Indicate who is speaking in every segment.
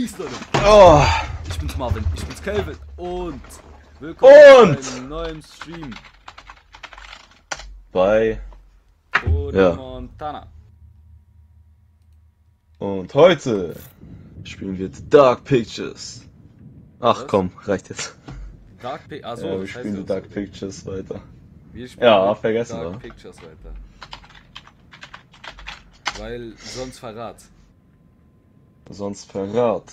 Speaker 1: Peace, Leute.
Speaker 2: Oh,
Speaker 1: Ich bin's Marvin, ich bin's Kelvin und willkommen
Speaker 2: Und-
Speaker 1: zu einem neuen Stream.
Speaker 2: bei
Speaker 1: Oder
Speaker 2: Ja.
Speaker 1: Montana.
Speaker 2: und heute spielen wir Dark Pictures. Ach
Speaker 1: Was?
Speaker 2: komm, reicht jetzt.
Speaker 1: Dark Pictures. Achso,
Speaker 2: ja, wir spielen
Speaker 1: so.
Speaker 2: Dark Pictures weiter.
Speaker 1: Wir spielen
Speaker 2: Ja,
Speaker 1: Dark
Speaker 2: vergessen
Speaker 1: Dark
Speaker 2: wir.
Speaker 1: Pictures weiter. Weil sonst Verrat.
Speaker 2: Sonst Verrat.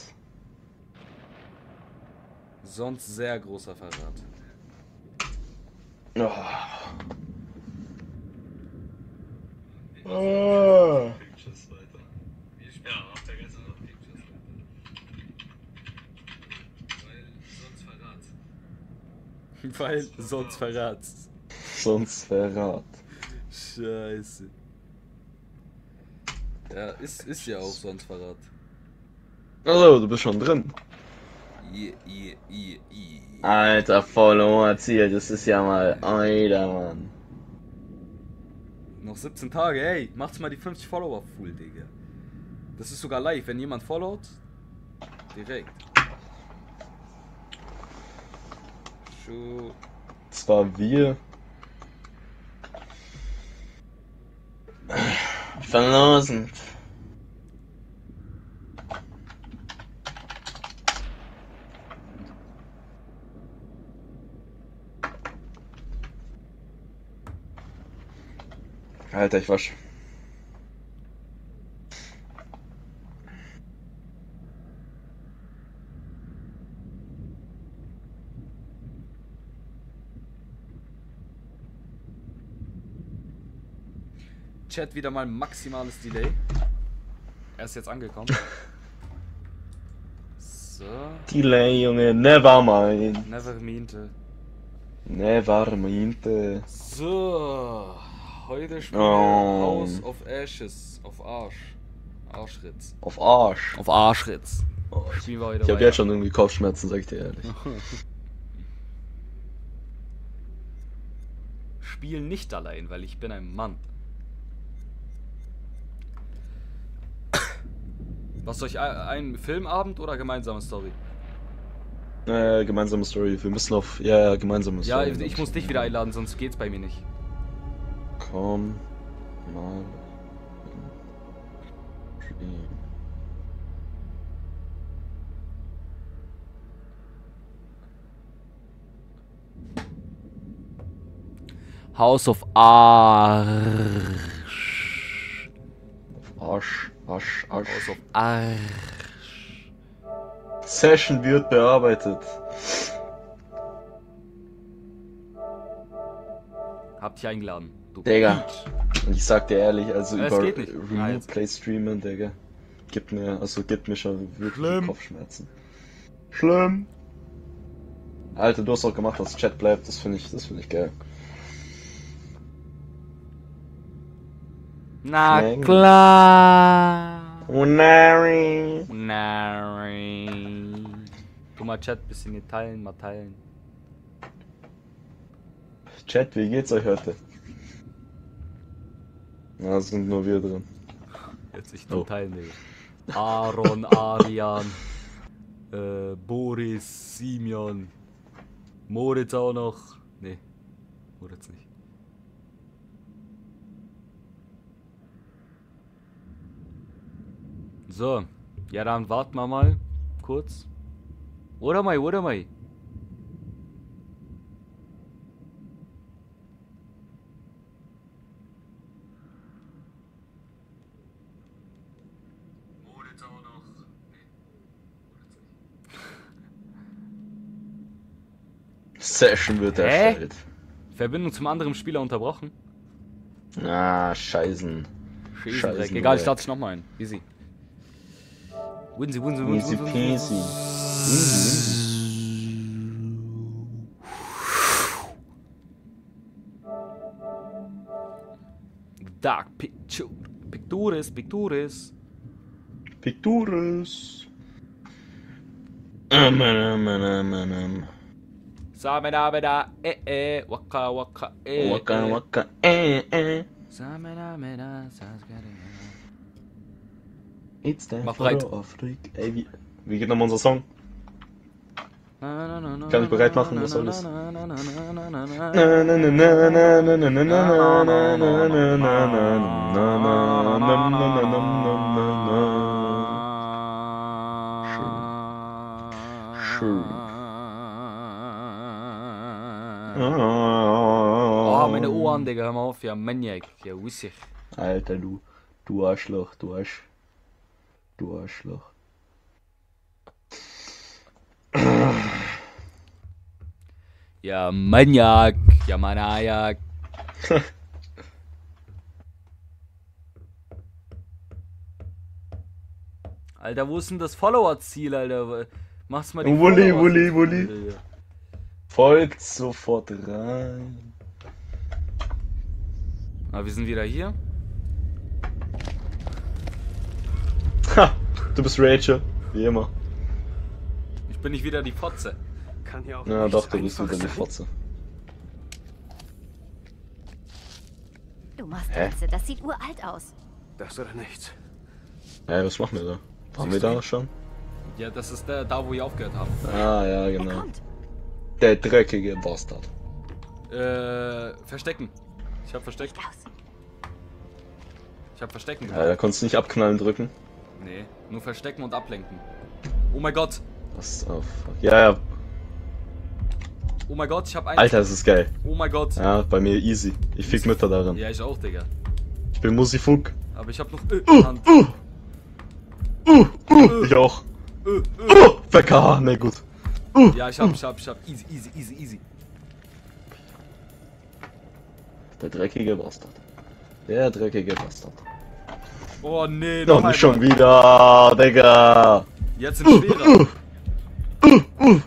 Speaker 1: Sonst sehr großer Verrat.
Speaker 2: Oh. Oh.
Speaker 1: Weil sonst Verrat.
Speaker 2: Sonst Verrat.
Speaker 1: Scheiße. Ja, ist, ist ja auch sonst Verrat.
Speaker 2: Also, du bist schon drin.
Speaker 1: Yeah, yeah, yeah, yeah.
Speaker 2: Alter, Follower-Ziel, das ist ja mal. Alter, Mann.
Speaker 1: Noch 17 Tage, ey, macht's mal die 50 Follower full, Digga. Das ist sogar live, wenn jemand followt, direkt. Schuh.
Speaker 2: Das war wir. Verlosen. Alter, ich wasch.
Speaker 1: Chat wieder mal maximales Delay. Er ist jetzt angekommen. So,
Speaker 2: Delay, Junge, never mind.
Speaker 1: never meinte.
Speaker 2: Never mind.
Speaker 1: So, heute spielen
Speaker 2: Oh.
Speaker 1: wir House of Ashes auf Arsch. Arschritz.
Speaker 2: Auf Arsch.
Speaker 1: Auf Arschritz.
Speaker 2: Oh,
Speaker 1: Spielen wir heute
Speaker 2: Ich hab jetzt schon irgendwie Kopfschmerzen, sag ich dir ehrlich.
Speaker 1: Spiel nicht allein, weil ich bin ein Mann. Was soll ich ein Filmabend oder gemeinsame Story?
Speaker 2: Äh, gemeinsame Story. Wir müssen auf. Ja, ja, gemeinsame
Speaker 1: Ja,
Speaker 2: Story.
Speaker 1: ich muss dich wieder einladen, sonst geht's bei mir nicht.
Speaker 2: Komm mal.
Speaker 1: House of Arsch.
Speaker 2: Arsch, Arsch, Arsch.
Speaker 1: House of Arsch.
Speaker 2: Session wird bearbeitet.
Speaker 1: Hab dich eingeladen. Du
Speaker 2: Digga. Und ich sag dir ehrlich, also
Speaker 1: Ja,
Speaker 2: über.
Speaker 1: Ah,
Speaker 2: Remote
Speaker 1: jetzt.
Speaker 2: Play streamen, Digga. Gibt mir, also gibt mir schon wirklich
Speaker 1: Schlimm.
Speaker 2: Kopfschmerzen. Schlimm. Alter, du hast auch gemacht, dass Chat bleibt. Das finde ich, das finde ich geil.
Speaker 1: Na
Speaker 2: Schlägen.
Speaker 1: klar.
Speaker 2: Nein.
Speaker 1: Nein. Du mal Chat bisschen hier teilen, mal teilen.
Speaker 2: Chat, wie geht's euch heute? Na, es sind nur wir drin.
Speaker 1: Jetzt ich
Speaker 2: Oh.
Speaker 1: zum Teilen, Digga. Aaron, Arian, äh, Boris, Simeon, Moritz auch noch. Nee, Moritz nicht. So, ja dann warten wir mal kurz. Oder mai, oder mai. Moritz auch noch. Nee, Moritz nicht.
Speaker 2: Session wird
Speaker 1: Hä?
Speaker 2: erstellt.
Speaker 1: Verbindung zum anderen Spieler unterbrochen.
Speaker 2: Ah, scheißen. Scheißen,
Speaker 1: Egal, ich starte ich nochmal ein. Easy. Winsy, Winsy, Winsy,
Speaker 2: Easy peasy. Easy,
Speaker 1: Dark Picture. Pictures, Pictures.
Speaker 2: Pictures. Amen, amen, amen, amen.
Speaker 1: Samedameda, eh eh, waka waka, eh
Speaker 2: Waka
Speaker 1: eh.
Speaker 2: waka, eh, eh.
Speaker 1: Samedameda.
Speaker 2: It's time
Speaker 1: Mach
Speaker 2: for
Speaker 1: breit.
Speaker 2: Afrika. Ey, wie... Wie geht nochmal unser Song?
Speaker 1: Kann
Speaker 2: ich bereit machen, was soll das? Schön.
Speaker 1: Oh, meine Ohren, Digga, hör mal auf, ja, Maniac, ja, wussig.
Speaker 2: Alter, du, du Arschloch, du Arsch. Du Arschloch.
Speaker 1: Ja, Maniac, ja, Maniac. Alter, wo ist denn das Follower-Ziel, Alter? Mach's mal die
Speaker 2: Wulli, Wulli, Wulli. Folgt sofort rein.
Speaker 1: Ah, wir sind wieder hier.
Speaker 2: Ha, du bist Rachel, wie immer.
Speaker 1: Ich bin nicht wieder die Fotze.
Speaker 3: Kann ja auch
Speaker 2: Ja,
Speaker 3: nicht
Speaker 2: doch, du bist wieder die. Fotze.
Speaker 4: Du machst
Speaker 2: Hä?
Speaker 4: Witze, das sieht uralt aus.
Speaker 3: Das oder nichts.
Speaker 2: Ey, was machen wir da? Waren wir da schon?
Speaker 1: Ja, das ist der, da, wo wir aufgehört haben.
Speaker 2: Ah, ja,
Speaker 4: Er
Speaker 2: genau.
Speaker 4: kommt.
Speaker 2: Der dreckige Bastard.
Speaker 1: Äh, verstecken. Ich hab versteckt. Ich hab verstecken.
Speaker 2: Ja, da konntest du nicht abknallen drücken.
Speaker 1: Nee, nur verstecken und ablenken. Oh mein Gott.
Speaker 2: Was? Oh, fuck. Ja, ja,
Speaker 1: Oh mein Gott, ich hab einen.
Speaker 2: Alter, das ist geil.
Speaker 1: Oh mein Gott.
Speaker 2: Ja, bei mir easy. Ich fick Mütter daran.
Speaker 1: Ja, ich auch, Digga.
Speaker 2: Ich bin Musifug.
Speaker 1: Aber ich hab noch äh, in der Hand.
Speaker 2: Uh, uh, ich auch.
Speaker 1: Äh, äh.
Speaker 2: Uh, VK, ne gut.
Speaker 1: Ja, ich hab, ich hab, ich hab. Easy, easy, easy, easy.
Speaker 2: Der dreckige Bastard. Der dreckige Bastard.
Speaker 1: Oh nee,
Speaker 2: Noch
Speaker 1: noch
Speaker 2: nicht schon wieder, Digga.
Speaker 1: Jetzt sind schwerer.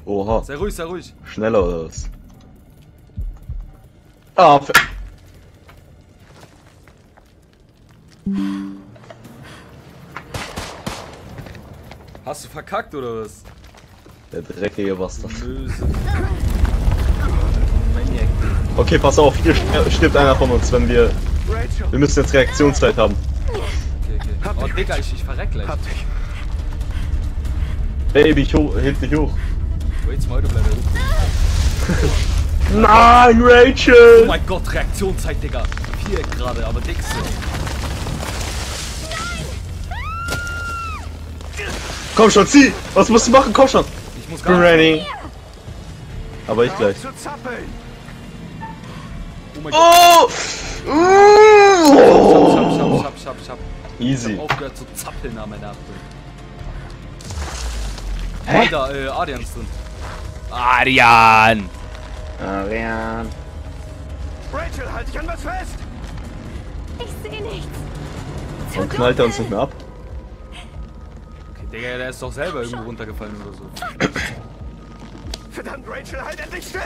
Speaker 2: Oha,
Speaker 1: Sei ruhig, sei ruhig.
Speaker 2: schneller oder was? Ah,
Speaker 1: Hast du verkackt oder was?
Speaker 2: Der dreckige Bastard.
Speaker 1: Böse.
Speaker 2: Okay, pass auf, hier st- stirbt einer von uns, wenn wir... Wir müssen jetzt Reaktionszeit haben.
Speaker 1: Okay, okay. Oh, Digga, ich, ich verreck gleich.
Speaker 2: Baby, ich hoch, heb dich hoch.
Speaker 1: Wait, mal, du bleibst.
Speaker 2: Nein,
Speaker 1: Oh
Speaker 2: Rachel!
Speaker 1: mein Gott, Reaktionszeit, Digga. Viereck gerade, aber dickste.
Speaker 2: Komm schon, zieh! Was musst du machen? Komm schon!
Speaker 1: Ich muss gar.
Speaker 2: Granny! Aber ich gleich.
Speaker 1: Oh mein Gott.
Speaker 2: Oh!
Speaker 1: Schab, schab,
Speaker 2: oh!
Speaker 1: schab, schab, schab. Ich
Speaker 2: Easy.
Speaker 1: hab aufgehört zu zappeln an meiner Achtung.
Speaker 2: Hä?
Speaker 1: Alter, äh, Adrian ist drin. Adrian!
Speaker 2: Arian.
Speaker 3: Rachel, halt dich an was fest.
Speaker 4: Ich sehe nichts.
Speaker 2: Warum knallt er uns nicht mehr ab?
Speaker 1: Digga, der ist doch selber irgendwo runtergefallen oder so.
Speaker 3: Verdammt, Rachel, halt endlich still.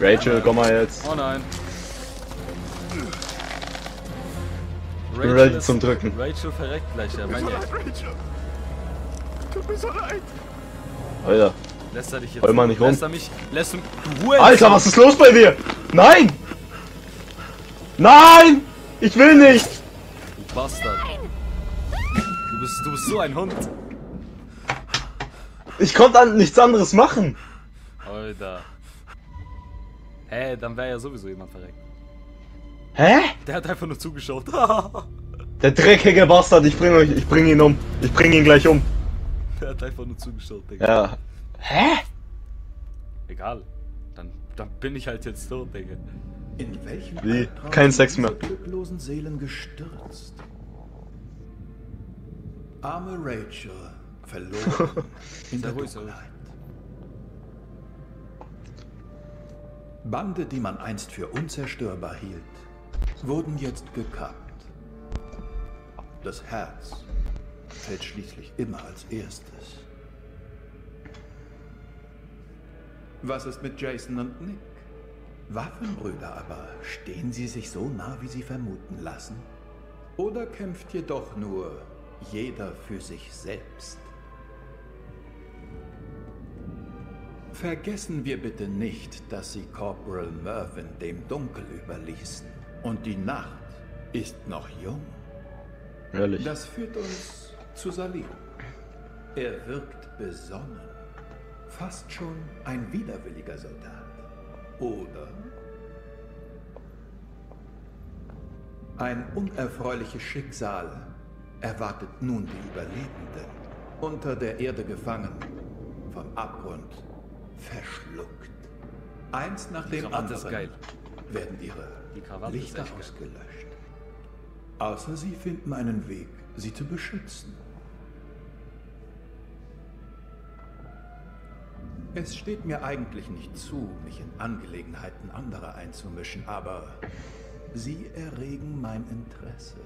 Speaker 2: Rachel, komm mal jetzt.
Speaker 1: Oh nein.
Speaker 2: Bin ready zum Drücken.
Speaker 1: Rachel verreckt gleich, ja.
Speaker 3: Tut mir
Speaker 1: Mein
Speaker 3: so leid, Rachel. Tut mir so leid.
Speaker 2: Alter.
Speaker 1: Lässt er dich jetzt.
Speaker 2: Heul mal nicht rum.
Speaker 1: Lässt er mich. Lässt du. Du Hurensohn.
Speaker 2: Alter, was ist los bei dir? Nein! Nein! Ich will nicht!
Speaker 1: Du Bastard. Du bist, so ein Hund.
Speaker 2: Ich konnte an nichts anderes machen.
Speaker 1: Alter. Hä, dann wäre ja sowieso jemand verreckt.
Speaker 2: Hä?
Speaker 1: Der hat einfach nur zugeschaut.
Speaker 2: Der dreckige Bastard, ich bring euch, ich bring ihn um. Ich bring ihn gleich um.
Speaker 1: Der hat einfach nur zugeschaut, Digga.
Speaker 2: Ja. Hä?
Speaker 1: Egal. Dann, dann bin ich halt jetzt tot, Digga.
Speaker 5: In welchen
Speaker 2: Wie? Kein Sex mehr.
Speaker 5: glücklosen Seelen gestürzt? Arme Rachel, verloren in der. Dunkelheit. Bande, die man einst für unzerstörbar hielt, wurden jetzt gekappt. Das Herz fällt schließlich immer als erstes. Was ist mit Jason und Nick? Waffenbrüder aber, stehen sie sich so nah, wie sie vermuten lassen? Oder kämpft jedoch nur jeder für sich selbst? Vergessen wir bitte nicht, dass sie Corporal Mervyn dem Dunkel überließen. Und die Nacht ist noch jung.
Speaker 2: Ehrlich.
Speaker 5: Das führt uns zu Salim. Er wirkt besonnen. Fast schon ein widerwilliger Soldat. Oder ein unerfreuliches Schicksal erwartet nun die Überlebenden. Unter der Erde gefangen, vom Abgrund verschluckt. Eins nach dem anderen
Speaker 1: geil.
Speaker 5: werden ihre Lichter ausgelöscht. Außer sie finden einen Weg, sie zu beschützen. Es steht mir eigentlich nicht zu, mich in Angelegenheiten anderer einzumischen, aber sie erregen mein Interesse.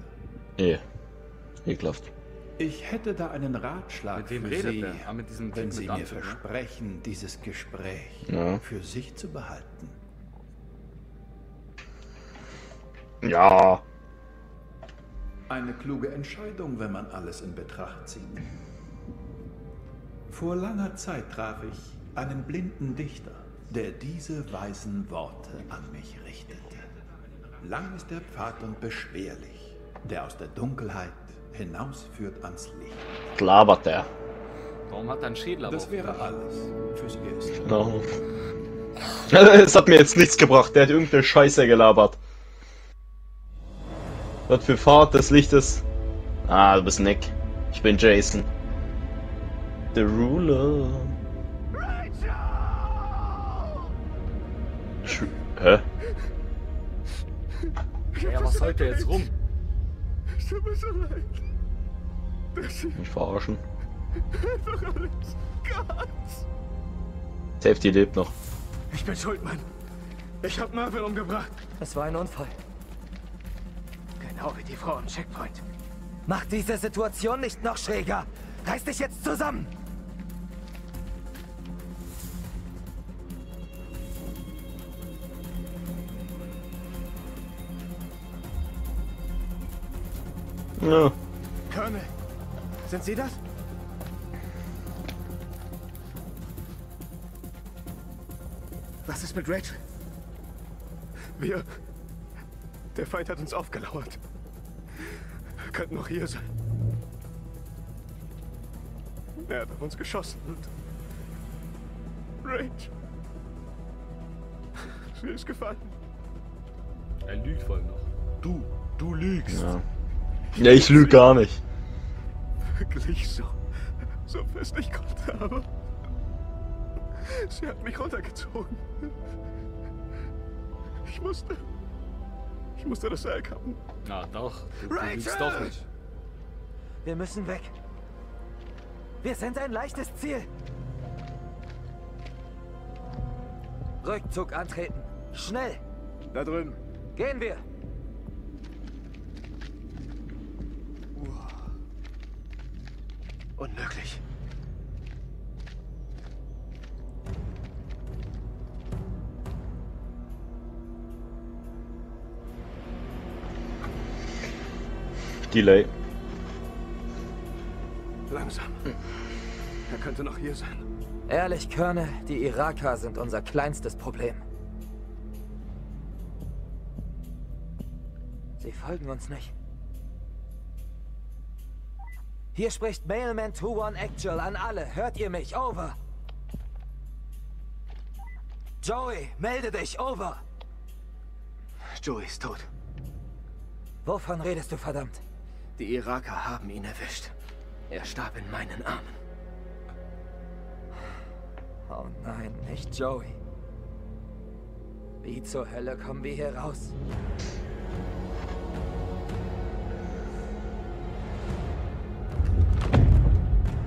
Speaker 2: Eh. Ekelhaft.
Speaker 5: Ich hätte da einen Ratschlag für Sie,
Speaker 1: der? Ah, mit diesem
Speaker 5: wenn Sie
Speaker 1: mit
Speaker 5: mir
Speaker 1: ne?
Speaker 5: versprechen, dieses Gespräch
Speaker 2: Ja.
Speaker 5: für sich zu behalten.
Speaker 2: Ja.
Speaker 5: Eine kluge Entscheidung, wenn man alles in Betracht zieht. Vor langer Zeit traf ich einen blinden Dichter, der diese weisen Worte an mich richtete. Lang ist der Pfad und beschwerlich, der aus der Dunkelheit hinausführt ans Licht.
Speaker 2: Labert der.
Speaker 1: Warum hat er einen Schädel
Speaker 5: Das wäre alles fürs Erste.
Speaker 2: Genau. Es hat mir jetzt nichts gebracht. Der hat irgendeine Scheiße gelabert. Was für Fahrt des Lichtes. Ah, du bist Nick. Ich bin Jason. The Ruler. Sch Hä?
Speaker 1: Ja, was sollte jetzt rum?
Speaker 3: Tut mir so leid. Das ist
Speaker 2: Mich verarschen.
Speaker 3: einfach alles ganz.
Speaker 2: Safety lebt noch.
Speaker 3: Ich bin schuld, Mann. Ich hab Marvin umgebracht.
Speaker 6: Es war ein Unfall.
Speaker 3: Genau wie die Frau am Checkpoint.
Speaker 6: Mach diese Situation nicht noch schräger. Reiß dich jetzt zusammen.
Speaker 2: Ja.
Speaker 3: Colonel, sind Sie das? Was ist mit Rachel? Wir... Der Feind hat uns aufgelauert. Wir könnten noch hier sein. Er hat auf uns geschossen und... Rachel... Sie ist gefallen.
Speaker 1: Er lügt vor allem noch. Du, du lügst.
Speaker 2: Ja. Ja, ich lüge gar nicht.
Speaker 3: Wirklich so... So fest ich konnte, aber... Sie hat mich runtergezogen. Ich musste... Ich musste das Seil kappen.
Speaker 1: Na doch, du, du lügst doch nicht.
Speaker 6: Wir müssen weg. Wir sind ein leichtes Ziel. Rückzug antreten. Schnell.
Speaker 3: Da drüben.
Speaker 6: Gehen wir.
Speaker 2: Delay.
Speaker 3: Langsam. Er könnte noch hier sein.
Speaker 6: Ehrlich, Körne, die Iraker sind unser kleinstes Problem. Sie folgen uns nicht. Hier spricht Mailman 21 Actual an alle. Hört ihr mich? Over. Joey, melde dich. Over.
Speaker 3: Joey ist tot.
Speaker 6: Wovon redest du, verdammt?
Speaker 3: Die Iraker haben ihn erwischt. Er starb in meinen Armen.
Speaker 6: Oh nein, nicht Joey. Wie zur Hölle kommen wir hier raus?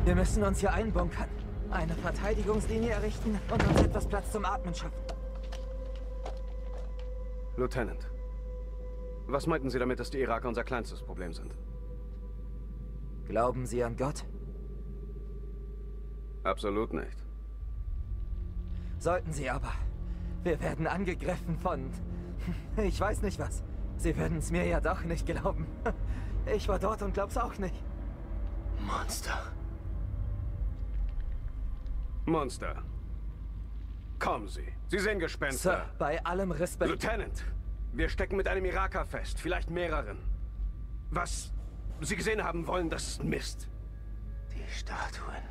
Speaker 6: Wir müssen uns hier einbunkern. Eine Verteidigungslinie errichten und uns etwas Platz zum Atmen schaffen.
Speaker 3: Lieutenant. Was meinten Sie damit, dass die Iraker unser kleinstes Problem sind?
Speaker 6: Glauben Sie an Gott?
Speaker 3: Absolut nicht.
Speaker 6: Sollten Sie aber. Wir werden angegriffen von... Ich weiß nicht was. Sie würden es mir ja doch nicht glauben. Ich war dort und glaub's auch nicht.
Speaker 3: Monster. Monster. Kommen Sie. Sie sehen Gespenster.
Speaker 6: Sir, bei allem Respekt...
Speaker 3: Lieutenant, wir stecken mit einem Iraker fest, vielleicht mehreren. Was Sie gesehen haben wollen, das ist Mist. Statuen.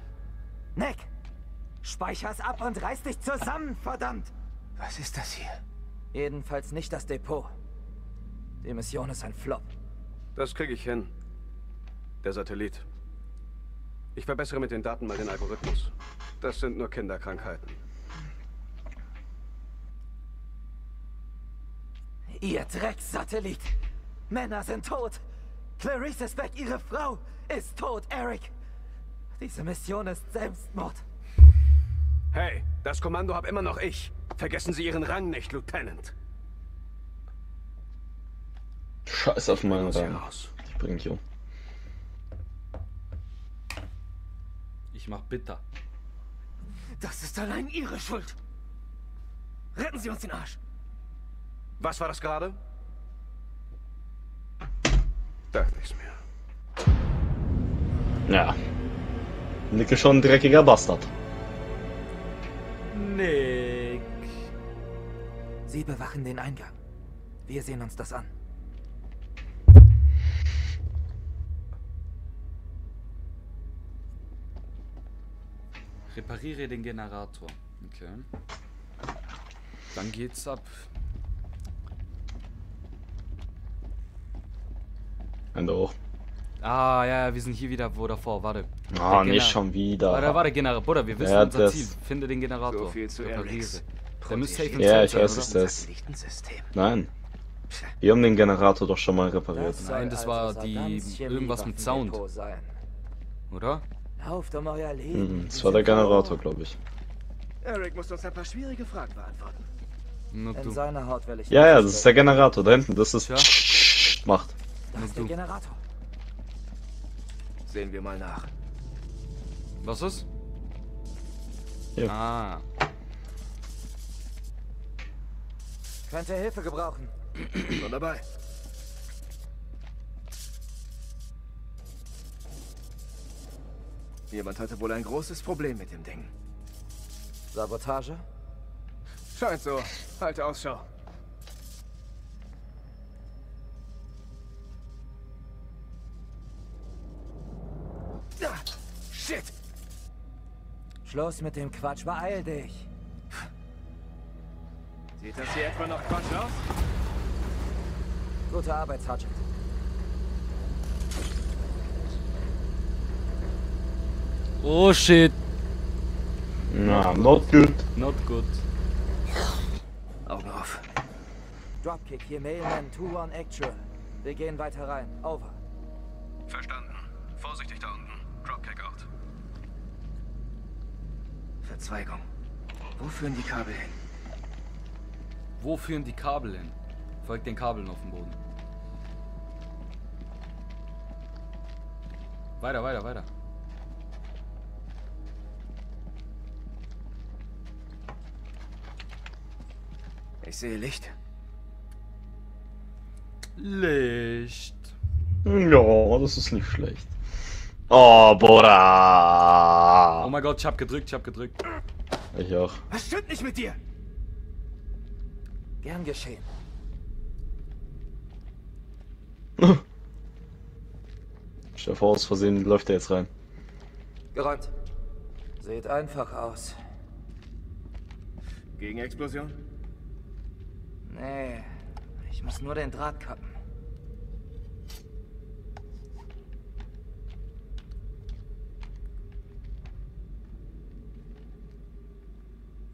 Speaker 6: Nick! Speicher's ab und reiß dich zusammen, verdammt!
Speaker 3: Was ist das hier?
Speaker 6: Jedenfalls nicht das Depot. Die Mission ist ein Flop.
Speaker 3: Das kriege ich hin. Der Satellit. Ich verbessere mit den Daten mal den Algorithmus. Das sind nur Kinderkrankheiten.
Speaker 6: Ihr Dreckssatellit! Männer sind tot! Clarice ist weg, ihre Frau ist tot, Eric! Diese Mission ist Selbstmord.
Speaker 3: Hey, das Kommando hab immer noch ich. Vergessen Sie Ihren Rang nicht, Lieutenant.
Speaker 2: Scheiß auf meinen Rang. Ich bring dich um.
Speaker 1: Ich mach bitter.
Speaker 3: Das ist allein Ihre Schuld. Retten Sie uns den Arsch. Was war das gerade? Dachte ich's mir.
Speaker 2: Ja. Nick ist schon ein dreckiger Bastard.
Speaker 1: Nick.
Speaker 6: Sie bewachen den Eingang. Wir sehen uns das an.
Speaker 1: Repariere den Generator. Okay. Dann geht's ab.
Speaker 2: Ende hoch.
Speaker 1: Ah, ja, ja, wir sind hier wieder wo davor. Warte.
Speaker 2: Ah,
Speaker 1: Der
Speaker 2: nicht schon wieder.
Speaker 1: Warte, warte, Generator. Bruder, wir wissen
Speaker 2: Ja,
Speaker 1: unser
Speaker 2: das-
Speaker 1: Ziel. Finde den Generator.
Speaker 3: So viel zu. Alex.
Speaker 1: Der müsste safe
Speaker 2: Ja, ich weiß es das. Nein. Wir haben den Generator doch schon mal repariert.
Speaker 1: Nein, das war die-
Speaker 6: Saddams
Speaker 1: irgendwas mit Sound. Oder?
Speaker 6: Lauft um euer Leben.
Speaker 2: Mhm, das war der Generator, glaube ich.
Speaker 3: Eric muss uns ein paar schwierige Fragen beantworten.
Speaker 1: Nur
Speaker 6: In seiner Haut will ich
Speaker 2: Ja, ja, das ist der. Generator. Da hinten, das ist macht.
Speaker 6: Das ist der. Generator.
Speaker 3: Sehen wir mal nach.
Speaker 1: Was ist?
Speaker 2: Ja.
Speaker 1: Ah.
Speaker 6: Könnte Hilfe gebrauchen.
Speaker 3: Schon dabei. Jemand hatte wohl ein großes Problem mit dem Ding.
Speaker 6: Sabotage?
Speaker 3: Scheint so. Halte Ausschau.
Speaker 6: Schluss mit dem Quatsch, beeil dich.
Speaker 3: Sieht das hier etwa noch Quatsch aus?
Speaker 6: Gute Arbeit, Sergeant.
Speaker 1: Oh shit.
Speaker 2: Na, not good.
Speaker 1: Not good.
Speaker 3: Augen auf.
Speaker 6: Dropkick, hier Mailman 2-1 Actual. Wir gehen weiter rein. Over.
Speaker 3: Verzweigung. Wo führen die Kabel hin?
Speaker 1: Wo führen die Kabel hin? Folgt den Kabeln auf dem Boden. Weiter, weiter, weiter.
Speaker 3: Ich sehe Licht.
Speaker 1: Licht.
Speaker 2: Ja, das ist nicht schlecht. Oh, Bora.
Speaker 1: Oh mein Gott, ich hab gedrückt, ich hab gedrückt.
Speaker 2: Ich auch.
Speaker 3: Was stimmt nicht mit dir?
Speaker 6: Gern geschehen.
Speaker 2: Stell dir vor, aus Versehen läuft er jetzt rein.
Speaker 6: Geräumt. Sieht einfach aus.
Speaker 3: Gegenexplosion?
Speaker 6: Nee, ich muss nur den Draht kappen.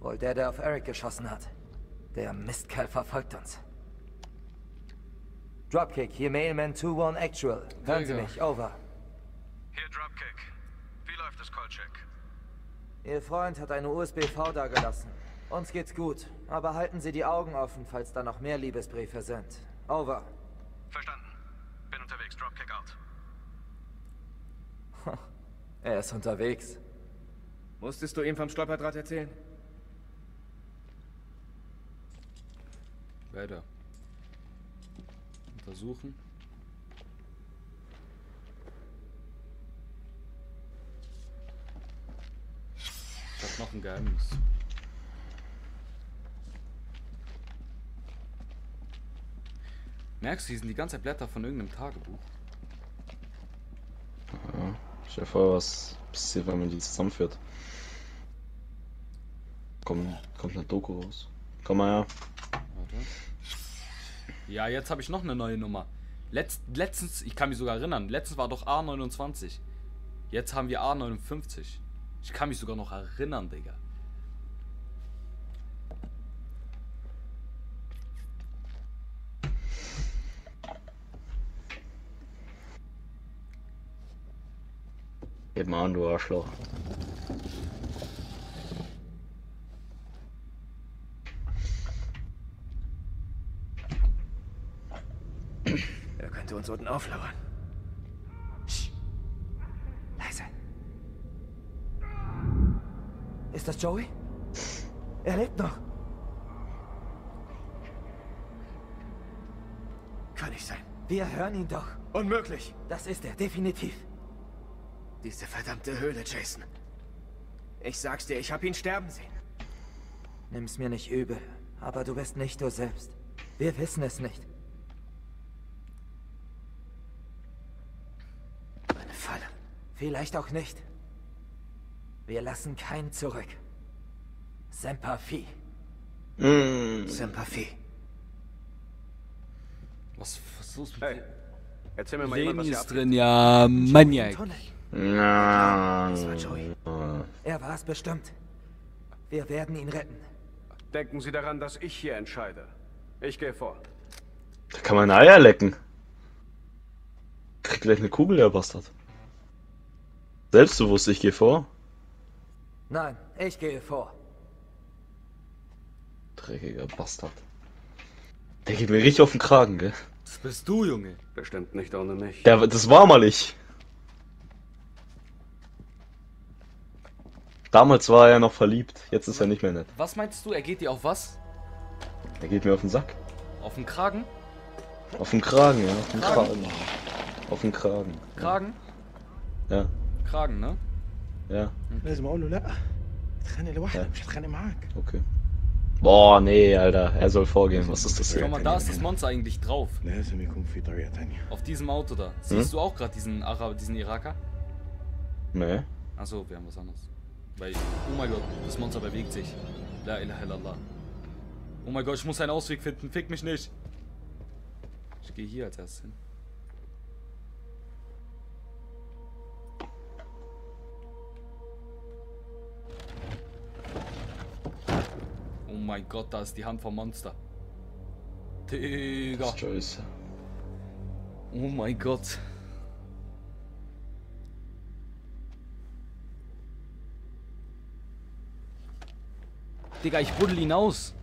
Speaker 6: Wohl der, der auf Eric geschossen hat. Der Mistkerl verfolgt uns. Dropkick, hier Mailman 2-1 Actual. Hören Sie mich, over.
Speaker 3: Hier Dropkick. Wie läuft das Callcheck?
Speaker 6: Ihr Freund hat eine USB-V dagelassen. Uns geht's gut, aber halten Sie die Augen offen, falls da noch mehr Liebesbriefe sind. Over.
Speaker 3: Verstanden. Bin unterwegs. Dropkick out.
Speaker 6: Er ist unterwegs.
Speaker 3: Musstest du ihm vom Stolperdraht erzählen?
Speaker 1: Weiter. Untersuchen. Ich hab noch ein Geheimnis. Merkst du, hier sind die ganze Blätter von irgendeinem Tagebuch.
Speaker 2: Stell dir vor, was passiert, wenn man die zusammenführt. Komm, kommt eine Doku raus. Komm mal her.
Speaker 1: Warte. Ja, jetzt habe ich noch eine neue Nummer. Letzt, letztens, ich kann mich sogar erinnern, letztens war doch A29. Jetzt haben wir A59. Ich kann mich sogar noch erinnern, Digga.
Speaker 2: Gib mal an, du Arschloch.
Speaker 3: Uns unten auflauern.
Speaker 6: Sch. Leise. Ist das Joey? Er lebt noch.
Speaker 3: Kann nicht sein.
Speaker 6: Wir hören ihn doch.
Speaker 3: Unmöglich.
Speaker 6: Das ist er, definitiv.
Speaker 3: Diese verdammte Höhle, Jason. Ich sag's dir, ich hab ihn sterben sehen.
Speaker 6: Nimm's mir nicht übel, aber du bist nicht du selbst. Wir wissen es nicht.
Speaker 3: Eine Falle.
Speaker 6: Vielleicht auch nicht. Wir lassen keinen zurück. Semper Fi.
Speaker 2: Mm.
Speaker 3: Sympathie.
Speaker 1: Was, los mit
Speaker 3: Hey, erzähl mir mal jemand, was
Speaker 1: ist
Speaker 3: abgeht.
Speaker 1: drin, ja, Maniac.
Speaker 3: Das war Joey.
Speaker 6: Er war es bestimmt. Wir werden ihn retten.
Speaker 3: Denken Sie daran, dass ich hier entscheide. Ich gehe vor.
Speaker 2: Da kann man Eier lecken. Kriegt gleich eine Kugel, der Bastard. Selbstbewusst, ich geh vor.
Speaker 6: Nein, ich gehe vor.
Speaker 2: Dreckiger Bastard. Der geht mir richtig auf den Kragen, gell?
Speaker 1: Das bist du, Junge.
Speaker 3: Bestimmt nicht ohne mich.
Speaker 2: Der, das war mal ich. Damals war er noch verliebt, jetzt ist er nicht mehr nett.
Speaker 1: Was meinst du, er geht dir auf was?
Speaker 2: Er geht mir auf den Sack.
Speaker 1: Auf den Kragen?
Speaker 2: Auf den Kragen, ja, auf den
Speaker 1: Kragen?
Speaker 2: Kragen. Auf den Kragen.
Speaker 1: Kragen?
Speaker 2: Ja,
Speaker 1: Kragen, ne?
Speaker 2: ja,
Speaker 7: لازم اقول له لا اتخانق لوحدك
Speaker 2: Ja.
Speaker 7: مش هتخانق معاك
Speaker 2: okay. Boah, nee, Alter, er soll vorgehen, was ist das
Speaker 1: Schau
Speaker 2: hier?
Speaker 1: mal, da ist das Monster eigentlich drauf.
Speaker 7: لازم يكون في طريقة تانية
Speaker 1: Auf diesem Auto da. Siehst du auch gerade diesen Arab, diesen Iraker?
Speaker 2: Nee.
Speaker 1: Achso, wir haben was anderes. Weil, oh mein Gott, das Monster bewegt sich. La ilaha illallah. Oh mein Gott, ich muss einen Ausweg finden. Fick mich nicht. Ich gehe hier als erstes hin. Mein Gott, da ist die Hand vom Monster. Digga.
Speaker 2: Joyce.
Speaker 1: Oh mein Gott. Digga, ich buddel ihn aus.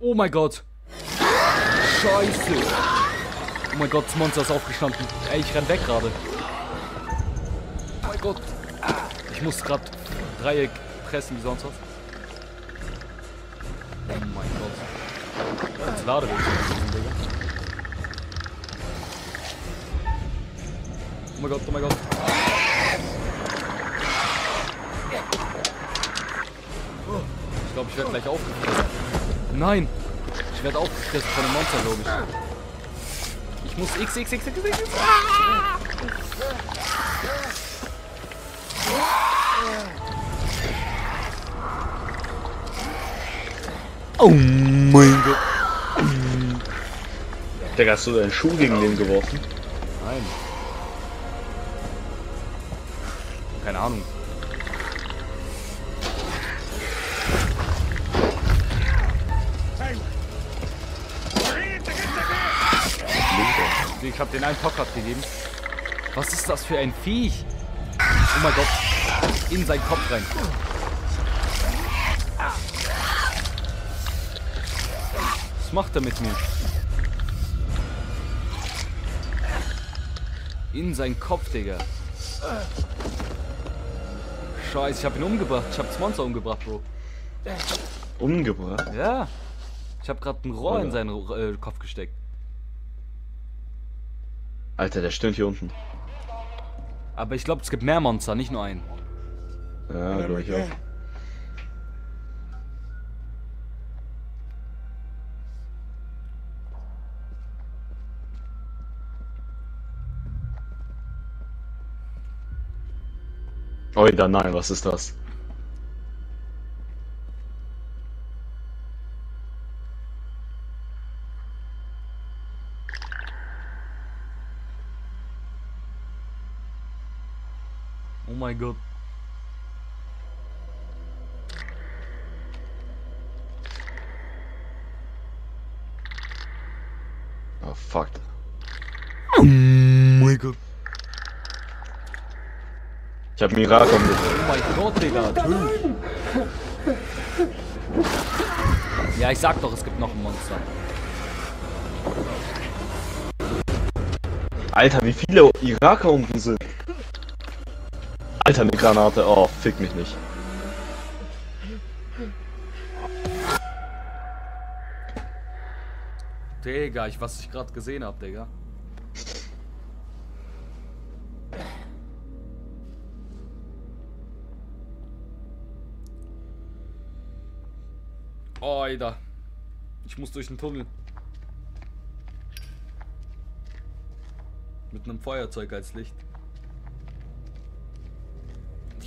Speaker 1: Oh mein Gott. Scheiße. Oh mein Gott, das Monster ist aufgestanden. Ey, ich renn weg gerade. Oh mein Gott. Ich muss gerade Dreieck pressen wie sonst was. Oh mein Gott. Jetzt lade ich Digga. Oh mein Gott, oh mein Gott. Ich glaube, ich werde gleich aufgefressen. Nein! Ich werde aufgefressen von einem Monster, glaube ich. Ich muss X, X, X, X, X, X. Oh mein Gott.
Speaker 2: Digga, hast du deinen Schuh gegen den geworfen?
Speaker 1: Nein. Einen Tock gegeben. Was ist das für ein Viech? Oh mein Gott. In seinen Kopf rein. Was macht er mit mir? In seinen Kopf, Digga. Scheiße, ich hab ihn umgebracht. Ich hab das Monster umgebracht, Bro.
Speaker 2: Umgebracht?
Speaker 1: Ja. Ich hab grad ein Rohr in
Speaker 2: Alter.
Speaker 1: seinen äh, Kopf gesteckt.
Speaker 2: Alter, der stöhnt hier unten.
Speaker 1: Aber ich glaube, es gibt mehr Monster, nicht nur einen.
Speaker 2: Ja, glaube ich auch. Oida, nein, was ist das?
Speaker 1: Mein Gott.
Speaker 2: Oh fuck.
Speaker 1: Oh mein Gott.
Speaker 2: Ich hab Mirakom ge
Speaker 1: Oh mein Gott, Digga. Ja, ich sag doch, es gibt noch ein Monster.
Speaker 2: Alter, wie viele Iraker unten sind. Alter, eine Granate. Oh, fick mich nicht.
Speaker 1: Digga, ich, was ich gerade gesehen hab, Digga. Oh, Alter. Ich muss durch den Tunnel. Mit einem Feuerzeug als Licht.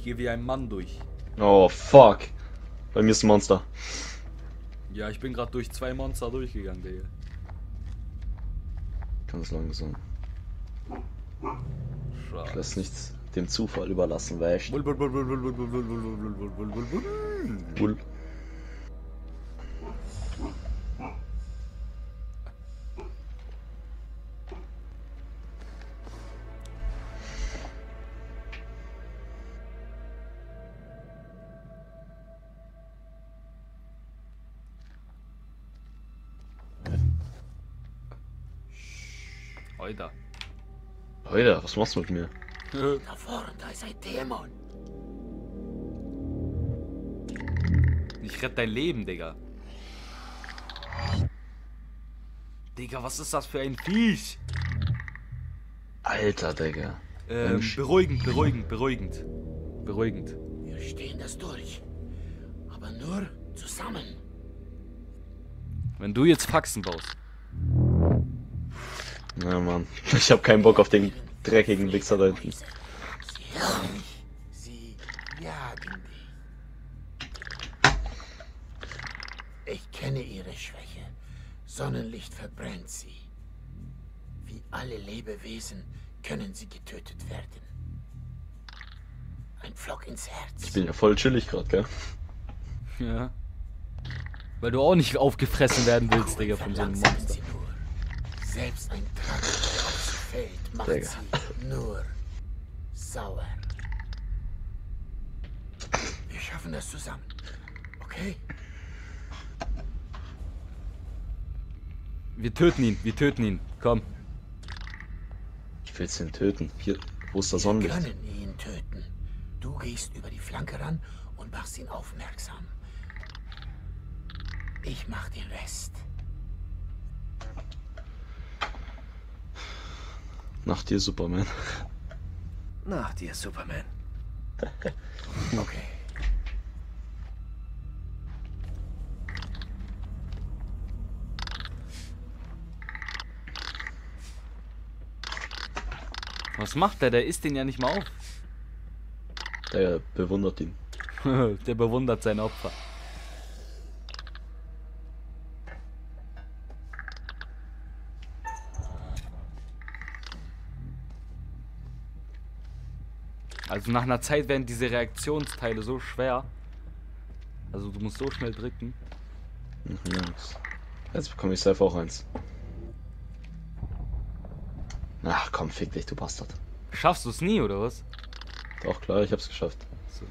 Speaker 1: Ich gehe wie ein Mann durch.
Speaker 2: Oh, fuck. Bei mir ist ein Monster.
Speaker 1: Ja, ich bin gerade durch zwei Monster durchgegangen, Digga.
Speaker 2: Ganz langsam.
Speaker 1: Schade.
Speaker 2: Lass nichts dem Zufall überlassen, weißt
Speaker 1: Bull, Alter,
Speaker 2: was machst du mit mir?
Speaker 7: Da vorne, da ist ein Dämon.
Speaker 1: Ich rette dein Leben, Digga. Digga, was ist das für ein Viech?
Speaker 2: Alter, Digga.
Speaker 1: Ähm, beruhigend, beruhigend, beruhigend. Beruhigend.
Speaker 7: Wir stehen das durch. Aber nur zusammen.
Speaker 1: Wenn du jetzt Faxen baust.
Speaker 2: Ja, Mann. Ich hab keinen Bock auf den dreckigen Wichser da hinten.
Speaker 7: Sie hören mich. Sie jagen dich. Ich kenne ihre Schwäche. Sonnenlicht verbrennt sie. Wie alle Lebewesen können sie getötet werden. Ein Pflock ins Herz.
Speaker 2: Ich bin ja voll chillig gerade, gell?
Speaker 1: Ja. Weil du auch nicht aufgefressen werden willst, Digga, von so einem Monster.
Speaker 7: sie nur. Selbst ein Trank, der fällt, macht
Speaker 2: Digga.
Speaker 7: sie nur sauer. Wir schaffen das zusammen. Okay?
Speaker 1: Wir töten ihn, wir töten ihn. Komm.
Speaker 2: Ich will's den töten. Hier, wo ist
Speaker 7: Wir
Speaker 2: Sonnenlicht?
Speaker 7: können ihn töten. Du gehst über die Flanke ran und machst ihn aufmerksam. Ich mach den Rest.
Speaker 2: Nach dir, Superman.
Speaker 3: Nach dir, Superman.
Speaker 7: Okay.
Speaker 1: Was macht der? Der isst den ja nicht mal auf.
Speaker 2: Der bewundert ihn.
Speaker 1: der bewundert sein Opfer. Also nach einer Zeit werden diese Reaktionsteile so schwer. Also du musst so schnell drücken.
Speaker 2: Mhm. Jetzt bekomme ich safe auch eins. Ach komm, fick dich, du Bastard.
Speaker 1: Schaffst du es nie, oder was?
Speaker 2: Doch klar, ich hab's geschafft.
Speaker 1: So.